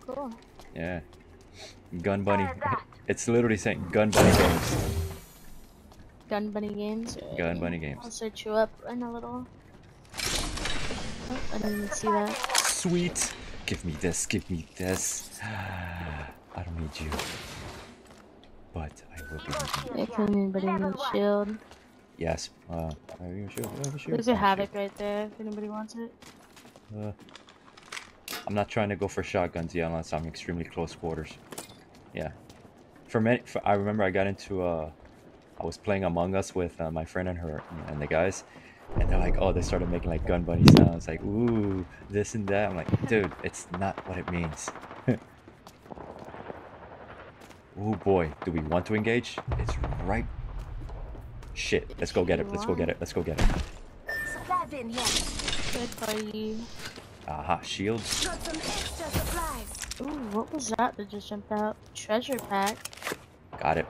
Cool. Yeah. Gun Bunny. It's literally saying Gun Bunny Games. Gun Bunny Games. Gun. Bunny Games. I'll search you up in a little. Oh, I didn't see that. Sweet. Give me this. Give me this. [SIGHS] I don't need you. But I will give you. If anybody needs shield. Yes. Uh, I have a shield. I have a shield. There's I a have Havoc right there if anybody wants it. Uh, I'm not trying to go for shotguns yet unless I'm extremely close quarters. Yeah. For many, for, I remember I got into uh, I was playing Among Us with uh, my friend and her and the guys, and they're like, oh, they started making like gun bunny sounds, like ooh, this and that. I'm like, dude, it's not what it means. [LAUGHS] oh boy, do we want to engage? It's right. Shit, let's go get it. Let's go get it. Let's go get it. Supply bin here. Good buddy. Aha, shield. Got some extra supplies. Ooh, what was that that just jumped out? Treasure pack. Got it.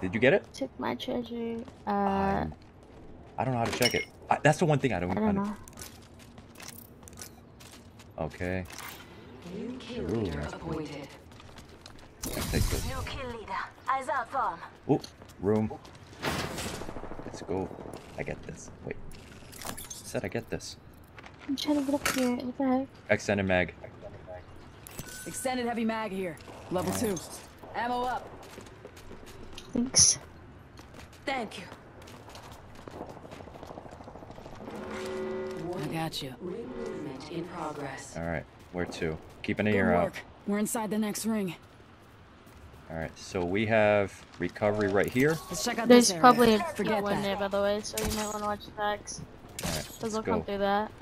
Did you get it? Took my treasure. Uh, I'm- I don't know how to check it. I, that's the one thing I don't. I don't know. Okay. New kill Ooh, leader that's appointed. Let's take this. New kill leader. Eyes out for him. Oh, room. Let's go. I get this. Wait. Said I get this. I'm trying to get up here. What the heck? Extended mag. Extended heavy mag here. Level two. Ammo up. Thanks. Thank you. I got you. Ring movement in progress. All right. Where to? Keep an Good ear out. We're inside the next ring. Alright, so we have recovery right here. Let's check out There's this probably a Forget one there, by the way, so you might want to watch the facts. Alright, Because let's they'll come go. through that.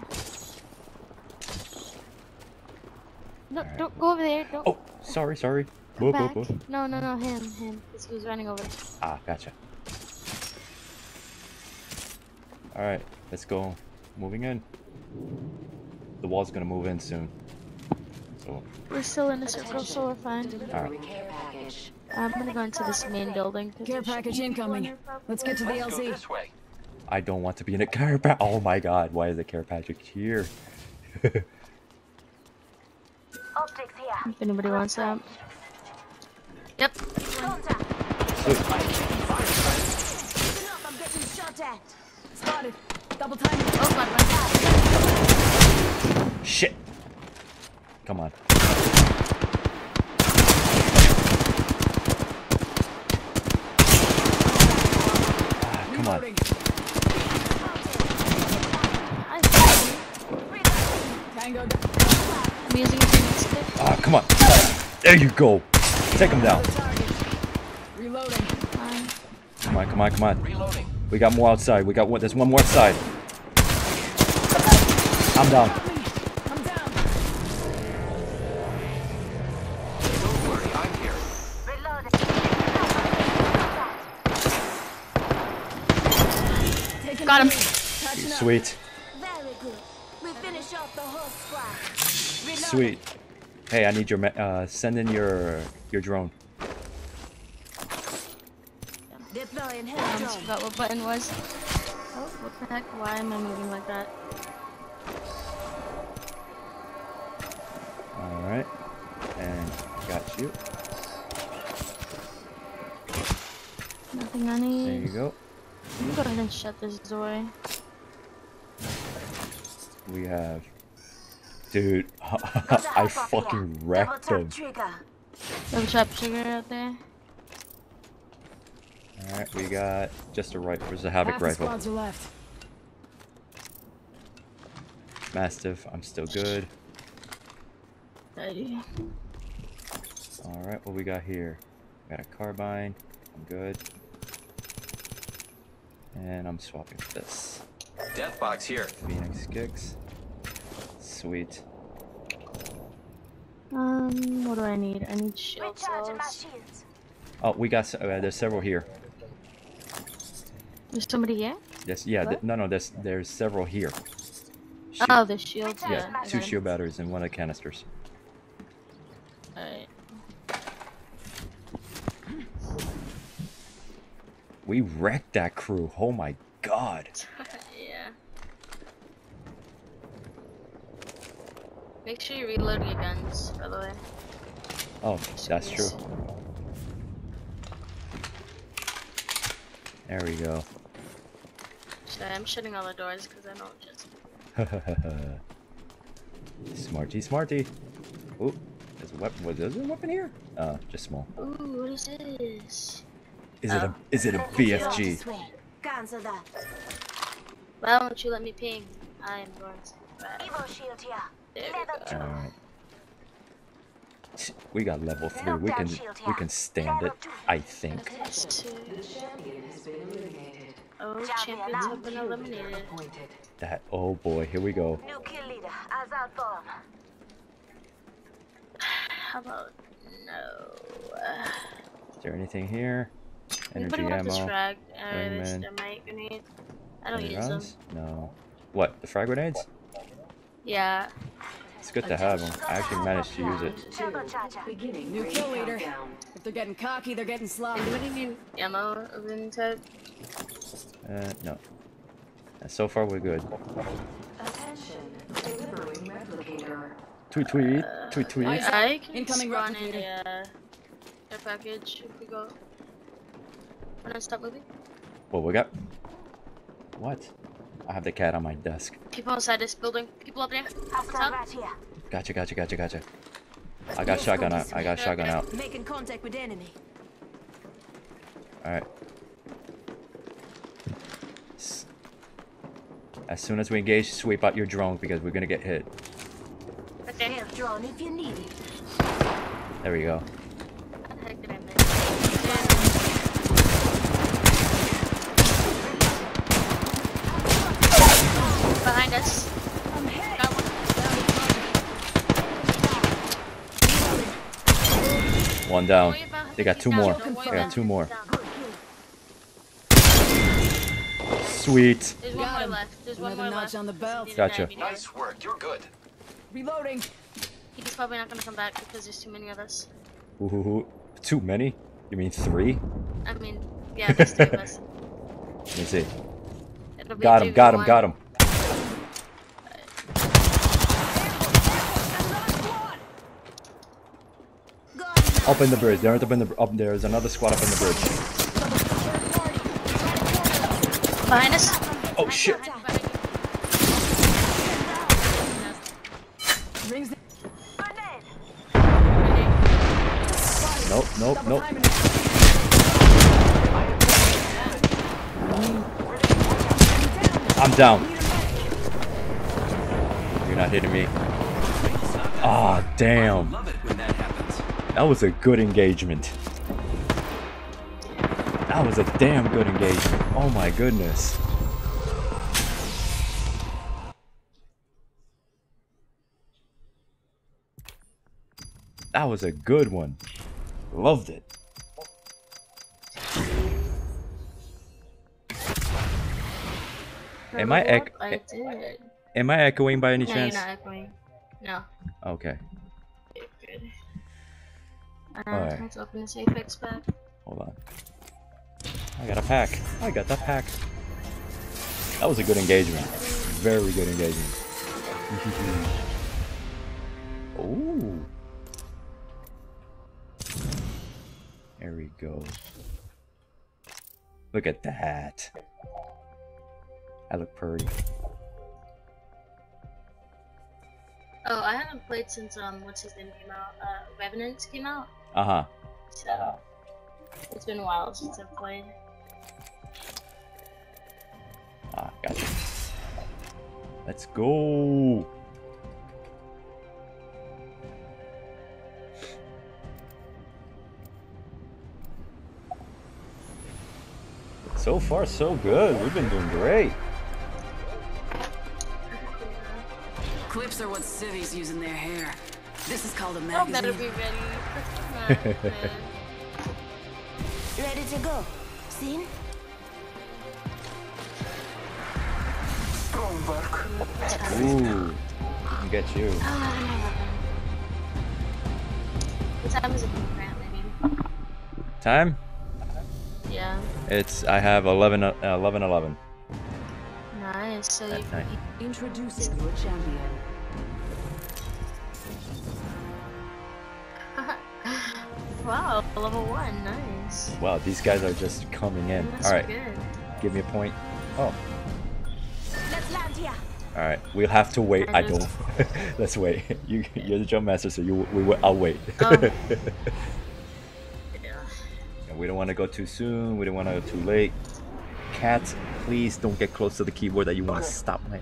No, Alright. don't go over there. Don't Oh, sorry, sorry. come Whoop, back. whoop, whoop. No, no, no, him, him. 'cause he was running over. Ah, gotcha. Alright, let's go. Moving in. The wall's gonna move in soon. So, We're still in the circle, so we're fine. Delivery care package. I'm gonna go into this main building. Care package incoming. Let's get to the Let's LZ. this way. I don't want to be in a care pack. Oh my god, why is the care package here? [LAUGHS] Optics here. If anybody wants that. Yep. Contact. Sweet. Listen up, I'm getting shot at. Spotted. Double time. Oh god, my Shit! Come on. Ah, come on. Reloading. Tango down. I'm using a phoenix kit. Ah, come on. There you go. Take him down. Reloading. Come on, come on, come on. We got more outside. We got one. There's one more outside. I'm down. I'm down. Don't worry, I'm here. Reloading. Got him. the lead. Catching up. Sweet. Very good. We finish off the whole squad. Reloading. Sweet. Hey, I need your uh send in your your drone. Deploying I head almost drone. forgot what button was. Oh, what the heck? Why am I moving like that? All right. And got you. Nothing I There you go. Let me go ahead and shut this door. We have Dude, [LAUGHS] I fucking wrecked him. Trigger. Double trap trigger out there. Alright, we got just a rifle. There's a Havoc Half rifle. squads are left. Mastiff, I'm still good. Hey. Alright, what we got here? Got a carbine. I'm good. And I'm swapping for this. Death box here. Phoenix kits. Sweet. Um, what do I need? I need shield Recharging my cells. shields. Oh, we got. Uh, there's several here. There's somebody here? Yes, yeah. th- no, no. There's there's several here. Shield- Oh, the shields. yeah, Yeah, two shield batteries and one of the canisters. Alright. We wrecked that crew. Oh my god. [LAUGHS] yeah. Make sure you reload your guns, by the way. Oh, that's true. There we go. Sorry, I'm shutting all the doors because I don't just. [LAUGHS] smarty, smarty. Ooh, there's a weapon. Was there a weapon here? Uh, just small. Ooh, what is this? Is it a is it a BFG? This way. Cancel that. Why don't you let me ping? I am going to. Back. Evo shield here. There we go. Alright. We got level three. We can we can stand it. I think. Oh, champions have been eliminated. That. Oh boy, here we go. New kill leader. Eyes out for him. How about no? Uh, Is there anything here? Energy anybody want this ammo. frag? Uh, this wingman. thermite grenade? I don't Any use them. No. What? The frag grenades? Yeah. It's good to have them. I actually managed to use it. Beginning New kill leader. If they're getting cocky, they're getting sloppy. Anybody need ammo of any type? Uh, no. Uh, So far we're good. Attention. Delivering replicator. Tweet tweet. Tweet tweet. Nice. I can Incoming spawn in replicator. a uh, care package if we go. When I stop moving. What we got? What? I have the cat on my desk. People inside this building. People up there. Hostile Top. Gotcha, gotcha, gotcha, gotcha. I got shotgun out. I got shotgun out. Making contact with enemy. Alright. S- As soon as we engage, sweep out your drone because we're gonna get hit. There we go. One down. They got two more. They got two more. Sweet. There's one Got more him. left. There's one Another notch left. on the belt. Gotcha. Nice work. You're good. Reloading. He's probably not gonna come back because there's too many of us. Ooh, too many? You mean three? I mean, yeah, there's three of us. Let me see. It'll be Got him, got him, got him. Up in the bridge. There aren't up in the up. There's another squad up in the bridge. Behind us. Oh shit! Rings. Nope, nope, nope. I'm down. You're not hitting me. Ah, damn. Love it when that happens. That was a good engagement. That was a damn good engagement. Oh my goodness. That was a good one. Loved it. Am I ec- I did. Am I echoing by any No, you're chance? not echoing. No. Okay. Good. Uh, Alright. let's open this Apex pack. Hold on. I got a pack. I got that pack. That was a good engagement. Very good engagement. [LAUGHS] Ooh. There we go. Look at that. I look pretty. Oh, I haven't played since um, what's his name came out? Uh, Revenant came out. Uh huh. So it's been a while since I've played. Ah, gotcha. Let's go. So far, so good. We've been doing great. Clips are what civvies use in their hair. This is called a Oh, better magazine. be ready. [LAUGHS] Ready to go. Seen? Strong work. Ooh, I get you. Ah, what time is it in Grant. Time? Yeah. It's I have 11 uh, 11 11. Nice. So you, At night. Introducing your champion. [LAUGHS] wow, level one. Nice. Wow, these guys are just coming in. That's All right, good. give me a point. Oh, Let's land here. all right. We'll have to wait. I I don't. [LAUGHS] Let's wait. You you're the jump master, so you we will- I'll wait. Oh. [LAUGHS] Yeah. And we don't want to go too soon. We don't want to go too late. Cats, please don't get close to the keyboard that you want to stop my.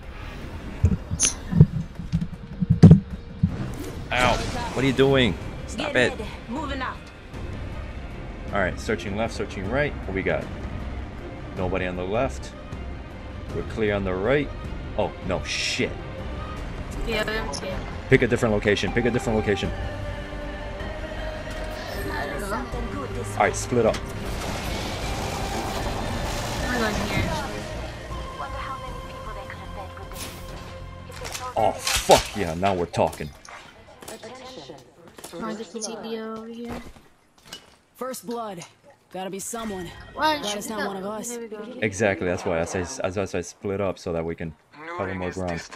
Ow! What are you doing? Stop Get it! Moving out. All right, searching left, searching right. What we got? Nobody on the left. We're clear on the right. Oh no, shit! Yeah, we haven't. Pick a different location. Pick a different location. Fed with this. If they told Oh fuck yeah! Now we're talking. Attention. Come on, get the TPO over here. First blood. Gotta be someone. Why Glad it's not one of us. There we go. Exactly. That's why I say that's why I say split up so that we can cover more ground.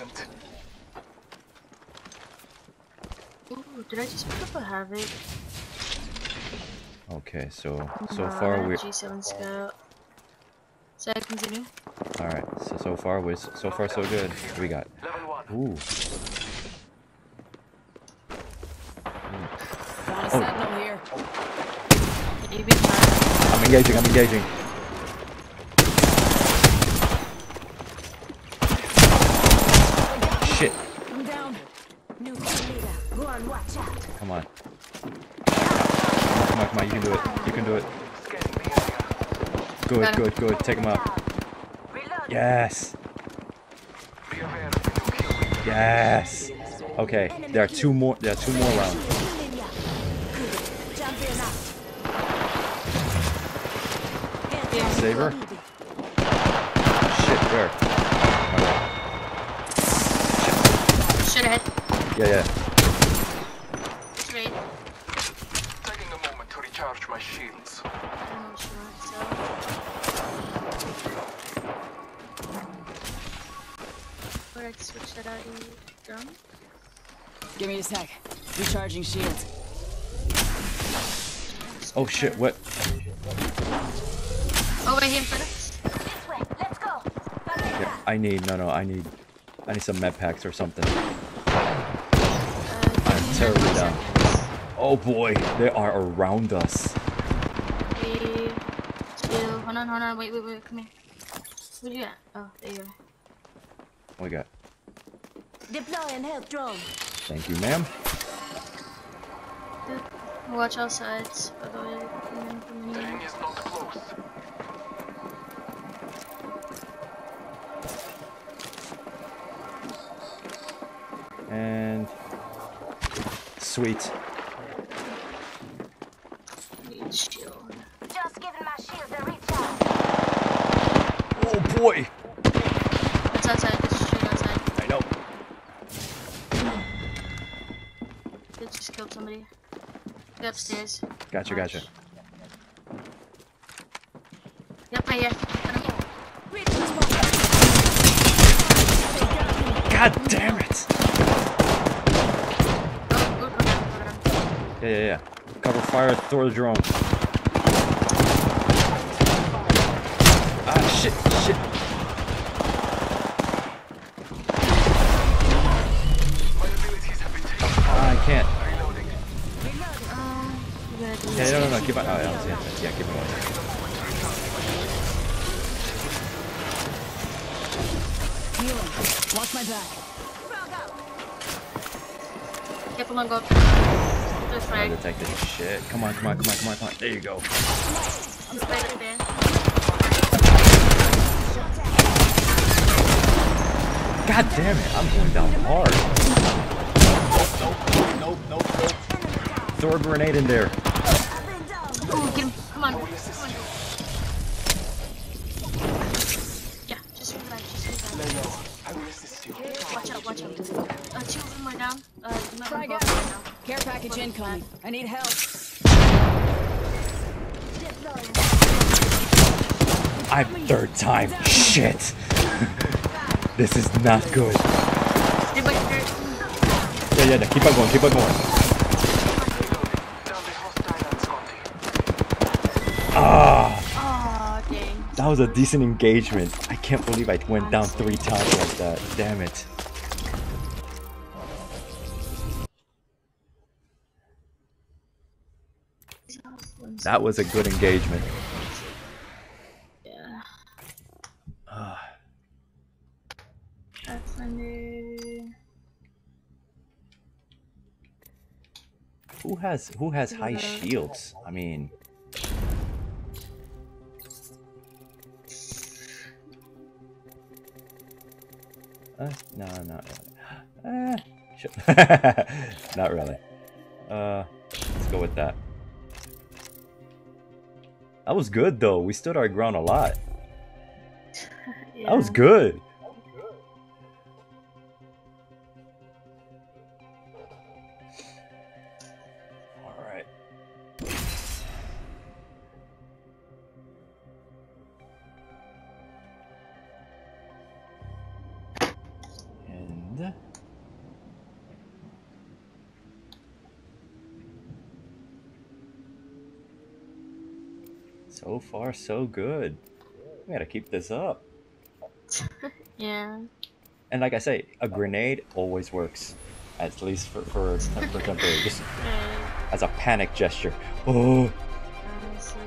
Ooh, did I just pick up a Havoc? Okay, so so Nah, far I have we G7 Scout. So I continue. all right. So so far we so far so good. What we got? Level one. Ooh. Found a oh. here. Can you be fine? I'm engaging. I'm engaging. Shit. I'm down. Come on, come on, you can do it. You can do it. Good, good, good. Take him out. Yes. Yes. Okay, there are two more. There are two more rounds. Saver. Shit, where? Shit. Shit. Yeah, yeah. Or I can switch that out in drum. Give me a sec. Recharging shields. Oh shit, what? Oh, wait, here for this. This way. Let's go. Yeah, I need, no, no, I need, I need some med packs or something. Uh, I'm terribly down. Oh boy, they are around us. Three, two, hold on, hold on, wait, wait, wait, come here. What do you got? Oh, there you are. What we got? Deploying health drone. Thank you, ma'am. Watch all sides, by the way. coming in from The ring is not close. And sweet. Upstairs. Gotcha, gotcha. Yep, right uh, here. Got him. God damn it! Oh, oh, go down, go down. Yeah, yeah, yeah. Cover fire, throw the drone. Yeah, yeah, yeah, keep on going. Healing. Watch my back. Careful, don't go frag. detected shit. Come on, come on, come on, come on, come on. There you go. I'm right. God damn it, I'm going down hard. Nope, nope, nope, nope. Throw a grenade in there. Time. Shit. this is not good. Yeah, yeah, yeah. Keep on going, keep on going. Ah, that was a decent engagement. I can't believe I went down three times like that. Damn it. That was a good engagement. Has who has high shields? I mean, uh, no, not really. [GASPS] Uh, [LAUGHS] not really. Uh, let's go with that. That was good though. We stood our ground a lot. Yeah. [LAUGHS] That was good. Far so good. We gotta keep this up. [LAUGHS] Yeah. And like I say, a grenade always works. At least for for, [LAUGHS] for temporary, just Uh, as a panic gesture. Oh, honestly.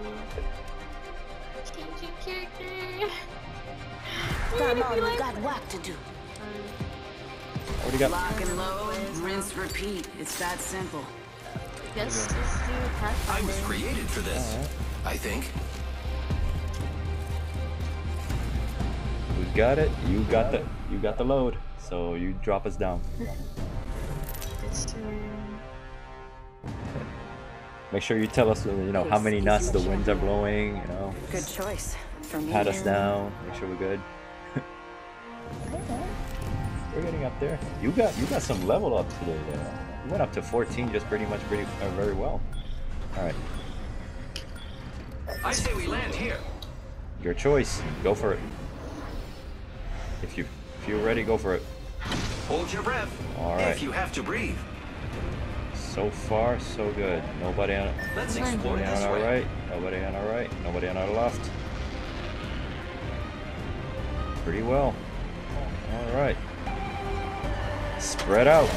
Changing character. [LAUGHS] Come on, we've got work to do. what do you got? Lock and load, rinse, repeat. It's that simple. I guess let's do I was created for this. I think. Got it. You got the you got the load. So you drop us down. Make Make sure you tell us, uh, you know, how many knots the winds are blowing. You know, Good choice. For pat us down. Make sure we're good. [LAUGHS] we're getting up there. You got you got some level up today. There. You went up to 14, just pretty much pretty uh, very well. All right, I say we land here. your choice. Go for it. If you if you're ready, go for it. Hold your breath. All right. If you have to breathe. So far, so good. Nobody on Let's explore nobody this on our way. right. Nobody on our right. Nobody on our left. Pretty well. All right. Spread out.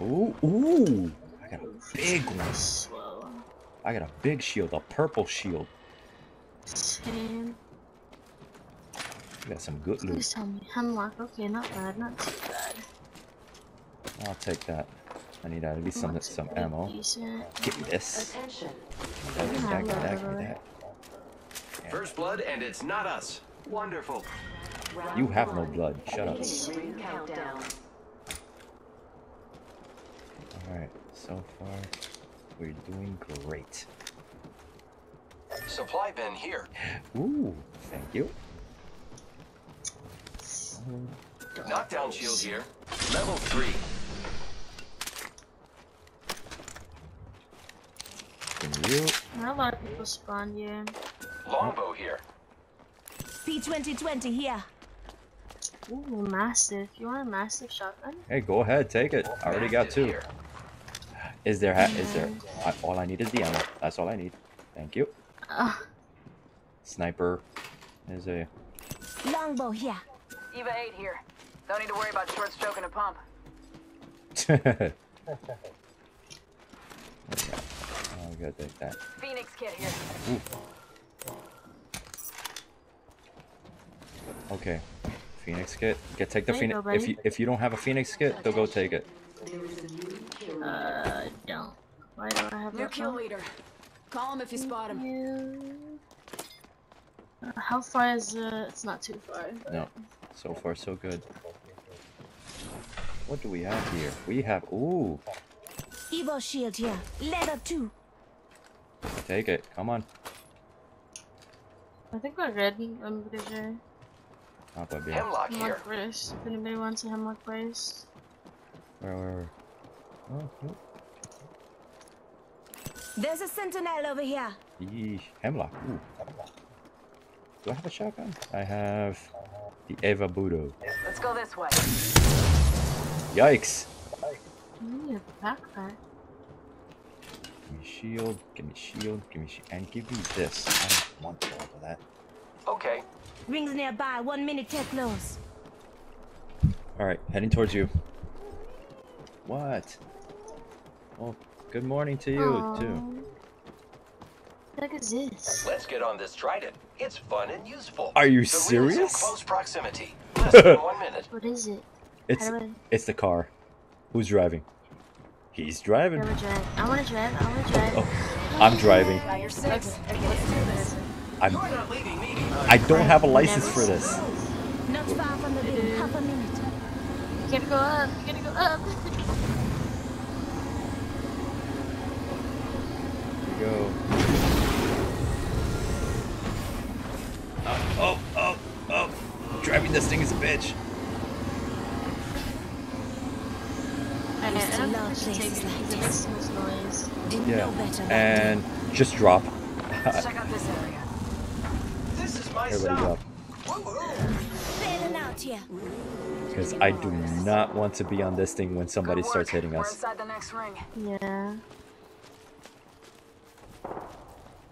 Ooh, ooh! I got a big one. I got a big shield, a purple shield. Same. You got some good loot. Please tell me. Hemlock. Okay, not bad. Not too bad. I'll take that. I need at least some some ammo. Decent. Give me this. Attention. Give me that, give me that, give me Alright. that. First blood, and it's not us. Wonderful. Round You have no blood. Shut up. Beginning ring countdown. Alright, so far we're doing great. Supply bin here. Ooh, thank you. Knockdown shield here. Level three. Thank you. Not a lot of people spawn here. Longbow here. P2020 here. Ooh, Mastiff. You want a Mastiff shotgun? Hey, go ahead, take it. I already got two. Here. Is there? Ha- is there? I, all I need is the ammo. That's all I need. Thank you. Uh, Sniper is a. Longbow here. Eva 8 here. Don't need to worry about short stroking a pump. what do we got? Oh, we gotta take that. Phoenix kit here. Ooh. Okay. Phoenix kit. Get take the There phoenix. go, if you if you don't have a phoenix kit, they'll go take it. There is a new kill. uh, don't. Why do I have New that kill one? leader. Call him if you spot him. You... Uh, how far is uh? It's not too far. but- No. So far so good. What do we have here? We have ooh. Evo shield here. Leather too. Take it. Come on. I think we're good. I'm pretty sure. Not by being. Hemlock here. Hemlock first. If anybody wants a hemlock first. Where, where, where? Oh. There's a sentinel over here. Yeesh. Hemlock. Ooh. Do I have a shotgun? I have the Eva Budo. Let's go this way. Yikes. Ooh, a backpack. Give me shield. Give me shield. Give me shield. And give me this. I don't want all of that. Okay. Rings nearby. One minute till close. Alright, heading towards you. What? Oh, good morning to you, too. Aw. What the heck is this? Let's get on this trident. It's fun and useful. Are you the wheel is in serious? close proximity. Less [LAUGHS] than one minute. What is it? It's I it's the car. Who's driving? He's driving. grab a drive? I wanna drive, I wanna drive. Oh, I'm driving. Got your let's. I'm You're not leaving me behind. I don't have a license for this. Not far from the bin. Half a minute. You gotta go up, you gotta go up. [LAUGHS] Here we go. Oh, oh, oh, oh. Driving this thing is a bitch. I, I Used to love think I should take places like because it makes too much noise. Didn't Yeah. know better. And just drop. Let's check out this area. This is my Everybody stop. drop. then. Failing out here. Because I do not want to be on this thing when somebody starts hitting us. inside the next ring. Yeah.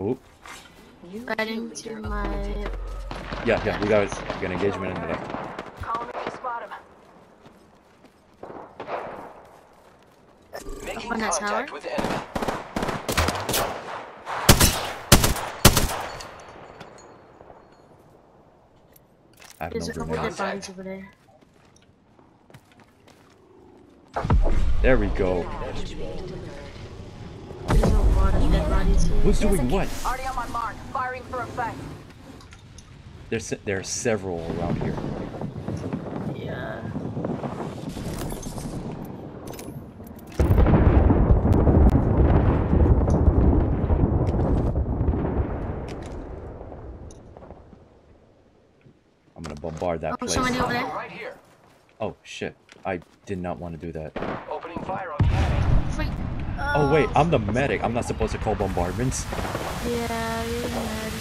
Oop. New Right into my... Yeah, yeah, we got we got an engagement in the left. Call him if you spot him. Making on that contact tower? with enemy. I have There's a couple dead bodies over there. There we go. There's a lot of dead bodies here. Who's doing what? Already on my mark. Firing for effect. There's there are several around here. Yeah. I'm gonna bombard that Oh, place. somebody over there. Right here. Oh shit! I did not want to do that. Opening fire on the enemy. Freak. Oh wait, I'm the medic. I'm not supposed to call bombardments. Yeah, you're mad.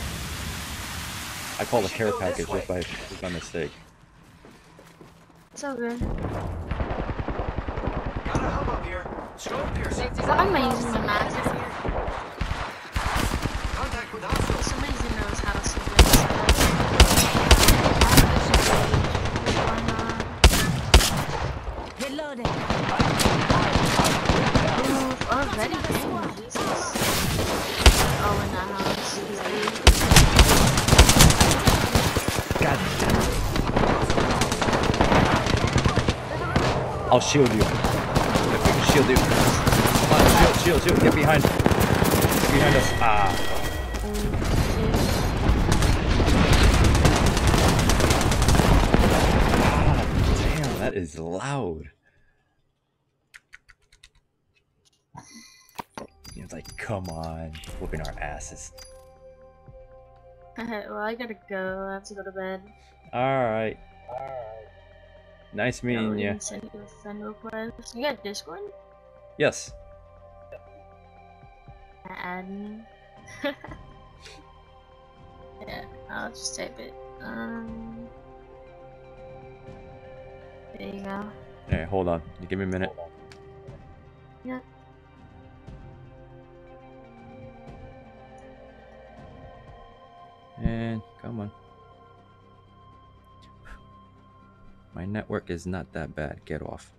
I called a care package just way. by just by mistake. It's all good. Got a hub up here. Skullpiercer. Why am I using my mask? Contact with hostile. Somebody's in those houses. Reloading. Already? Jesus. Oh, in that house. God damn it. I'll shield you. We can shield you. Come on, shield, shield, shield. Get behind. Get behind us. Ah. Damn, that is loud. It's like, come on, whooping our asses. [LAUGHS] well, I gotta go. I have to go to bed. Alright. Nice I'll meeting you. Send you a friend request. You got Discord? Yes. Add me. [LAUGHS] yeah, I'll just type it. Um. There you go. Hey, hold on. You give me a minute. Yeah. And come on. My network is not that bad. Get off.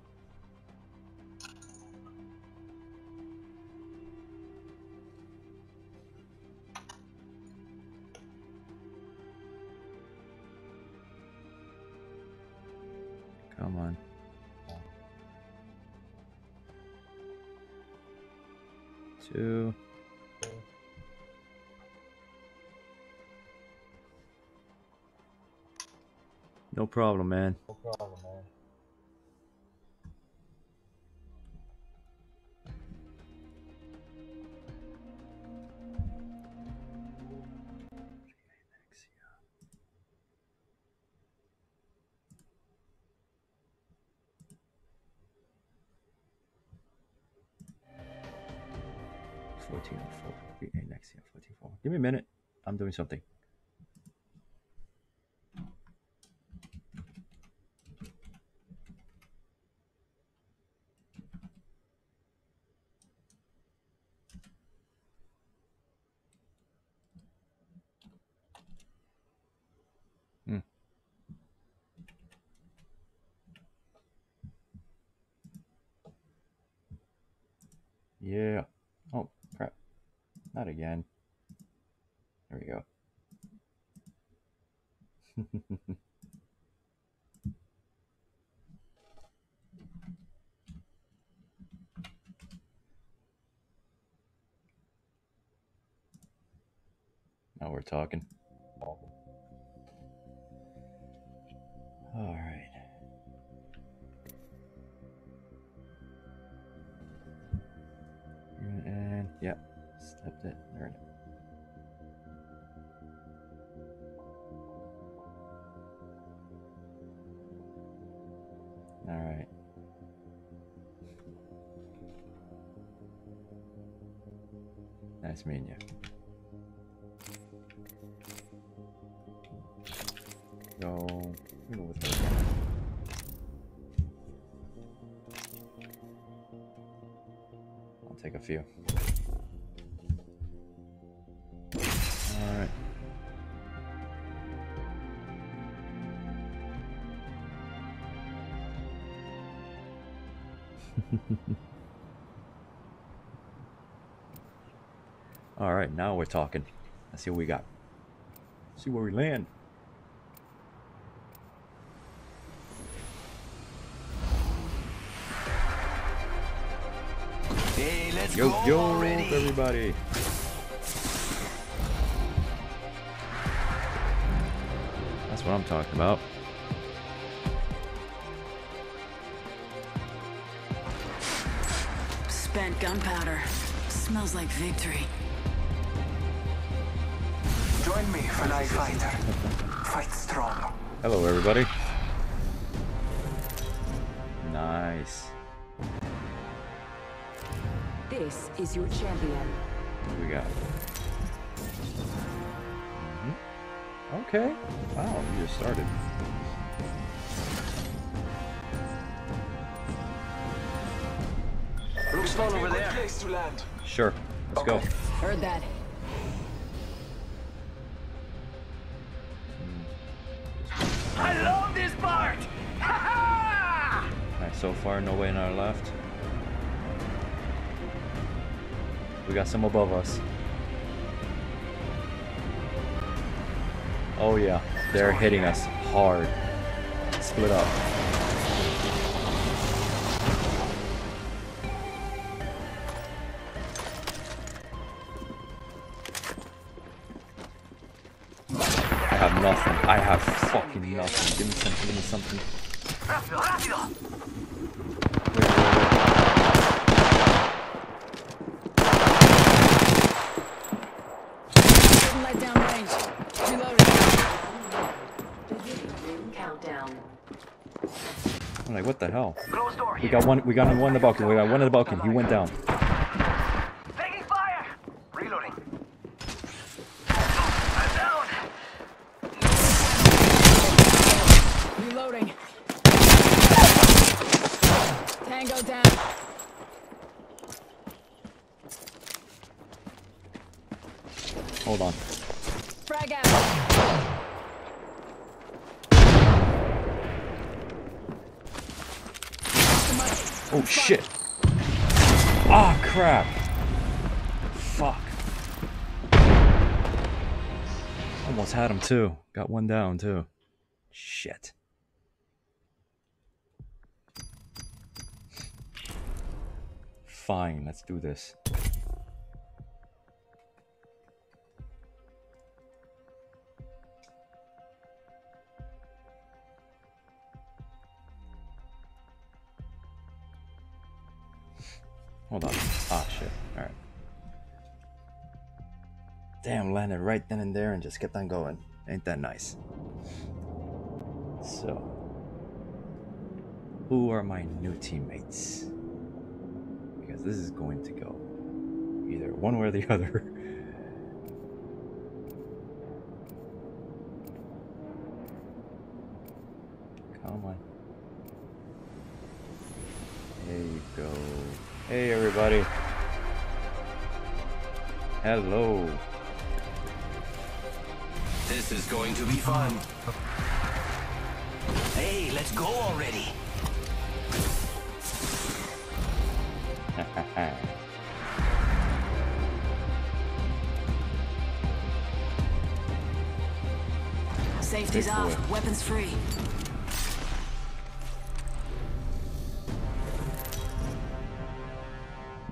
Come on. Two. No problem, man. Fourteen oh four. Be next year. Fourteen four. Give me a minute. I'm doing something. Hmm. Yeah. Oh, crap. Not again. There we go. now we're talking. All right. And, yeah, stepped it. There it is. All right. Nice meeting you. Take a few. Alright. [LAUGHS] Alright, now we're talking. Let's see what we got. See where we land. Hey, let's Yo, go yo, already. everybody. That's what I'm talking about. Spent gunpowder. Smells like victory. Join me, fellow fighter. Fight strong. Hello, everybody. Nice. This is your champion. What we got? Mhm. Okay. Wow, you just started. Looks fun over there. place to land. Sure. Let's go. Heard that. I love this part! [LAUGHS] Ha Nice. So far, no way in our left. We got some above us. Oh yeah, they're hitting us hard. Split up. I have nothing. I have fucking nothing. Give me something. Give me something. Rápido, rápido! Wait, wait, wait. Didn't let down range. Reloading. Ring countdown. I'm like, what the hell? Close door We got one. We got one in the balcony. We got one in the balcony. He went down. Taking fire! Reloading. I'm down! Reloading. Tango down. Hold on. Frag out. Oh shit. Ah crap. Fuck. Almost had him Got one down too. Shit. Fine, let's do this. Hold on. Ah, shit. Alright. Damn, landed right then and there and just kept on going. Ain't that nice? So. Who are my new teammates? Because this is going to go either one way or the [LAUGHS] other. Come on. There you go. Hey everybody. Hello. This is going to be fun. Hey, let's go already. [LAUGHS] Safety's off. Weapons free.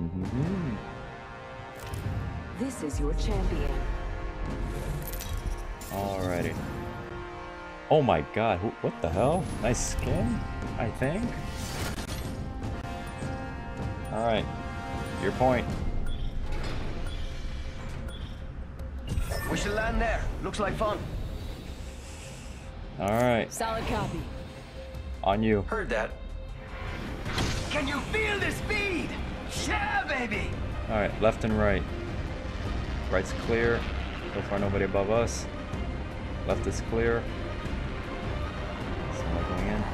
Mhm. This is your champion. Alrighty. Oh my god, wh- what the hell? Nice skin, I think. Alright, your point. We should land there. Looks like fun. Alright, Solid copy. on you. Heard that. Can you feel the speed? Yeah, baby! Alright, left and right. Right's clear. So far, nobody above us. Left is clear. Someone going in.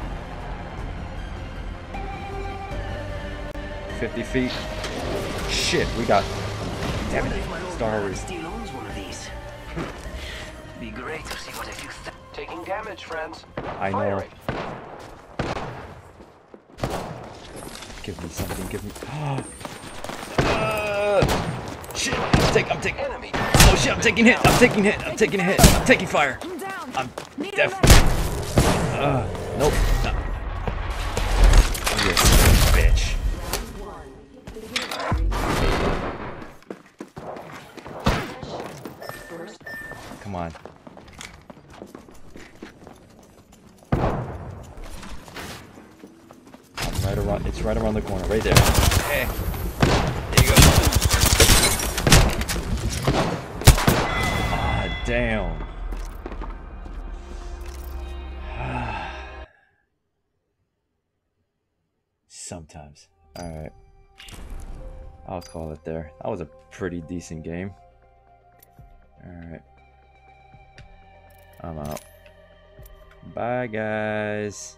50 feet. Shit, we got. Damn it. if my old Star Wars. still owns one of these. Be great to see what a few th- Taking damage, friends. I know. Give me something, give me. [GASPS] uh, shit, I'm taking, I'm taking. Enemy. Oh shit, I'm taking hit, I'm taking hit, I'm taking a hit, I'm taking fire. I'm down. I'm Need a def. med. Uh, nope. Pretty decent game. Alright. I'm out. Bye, guys.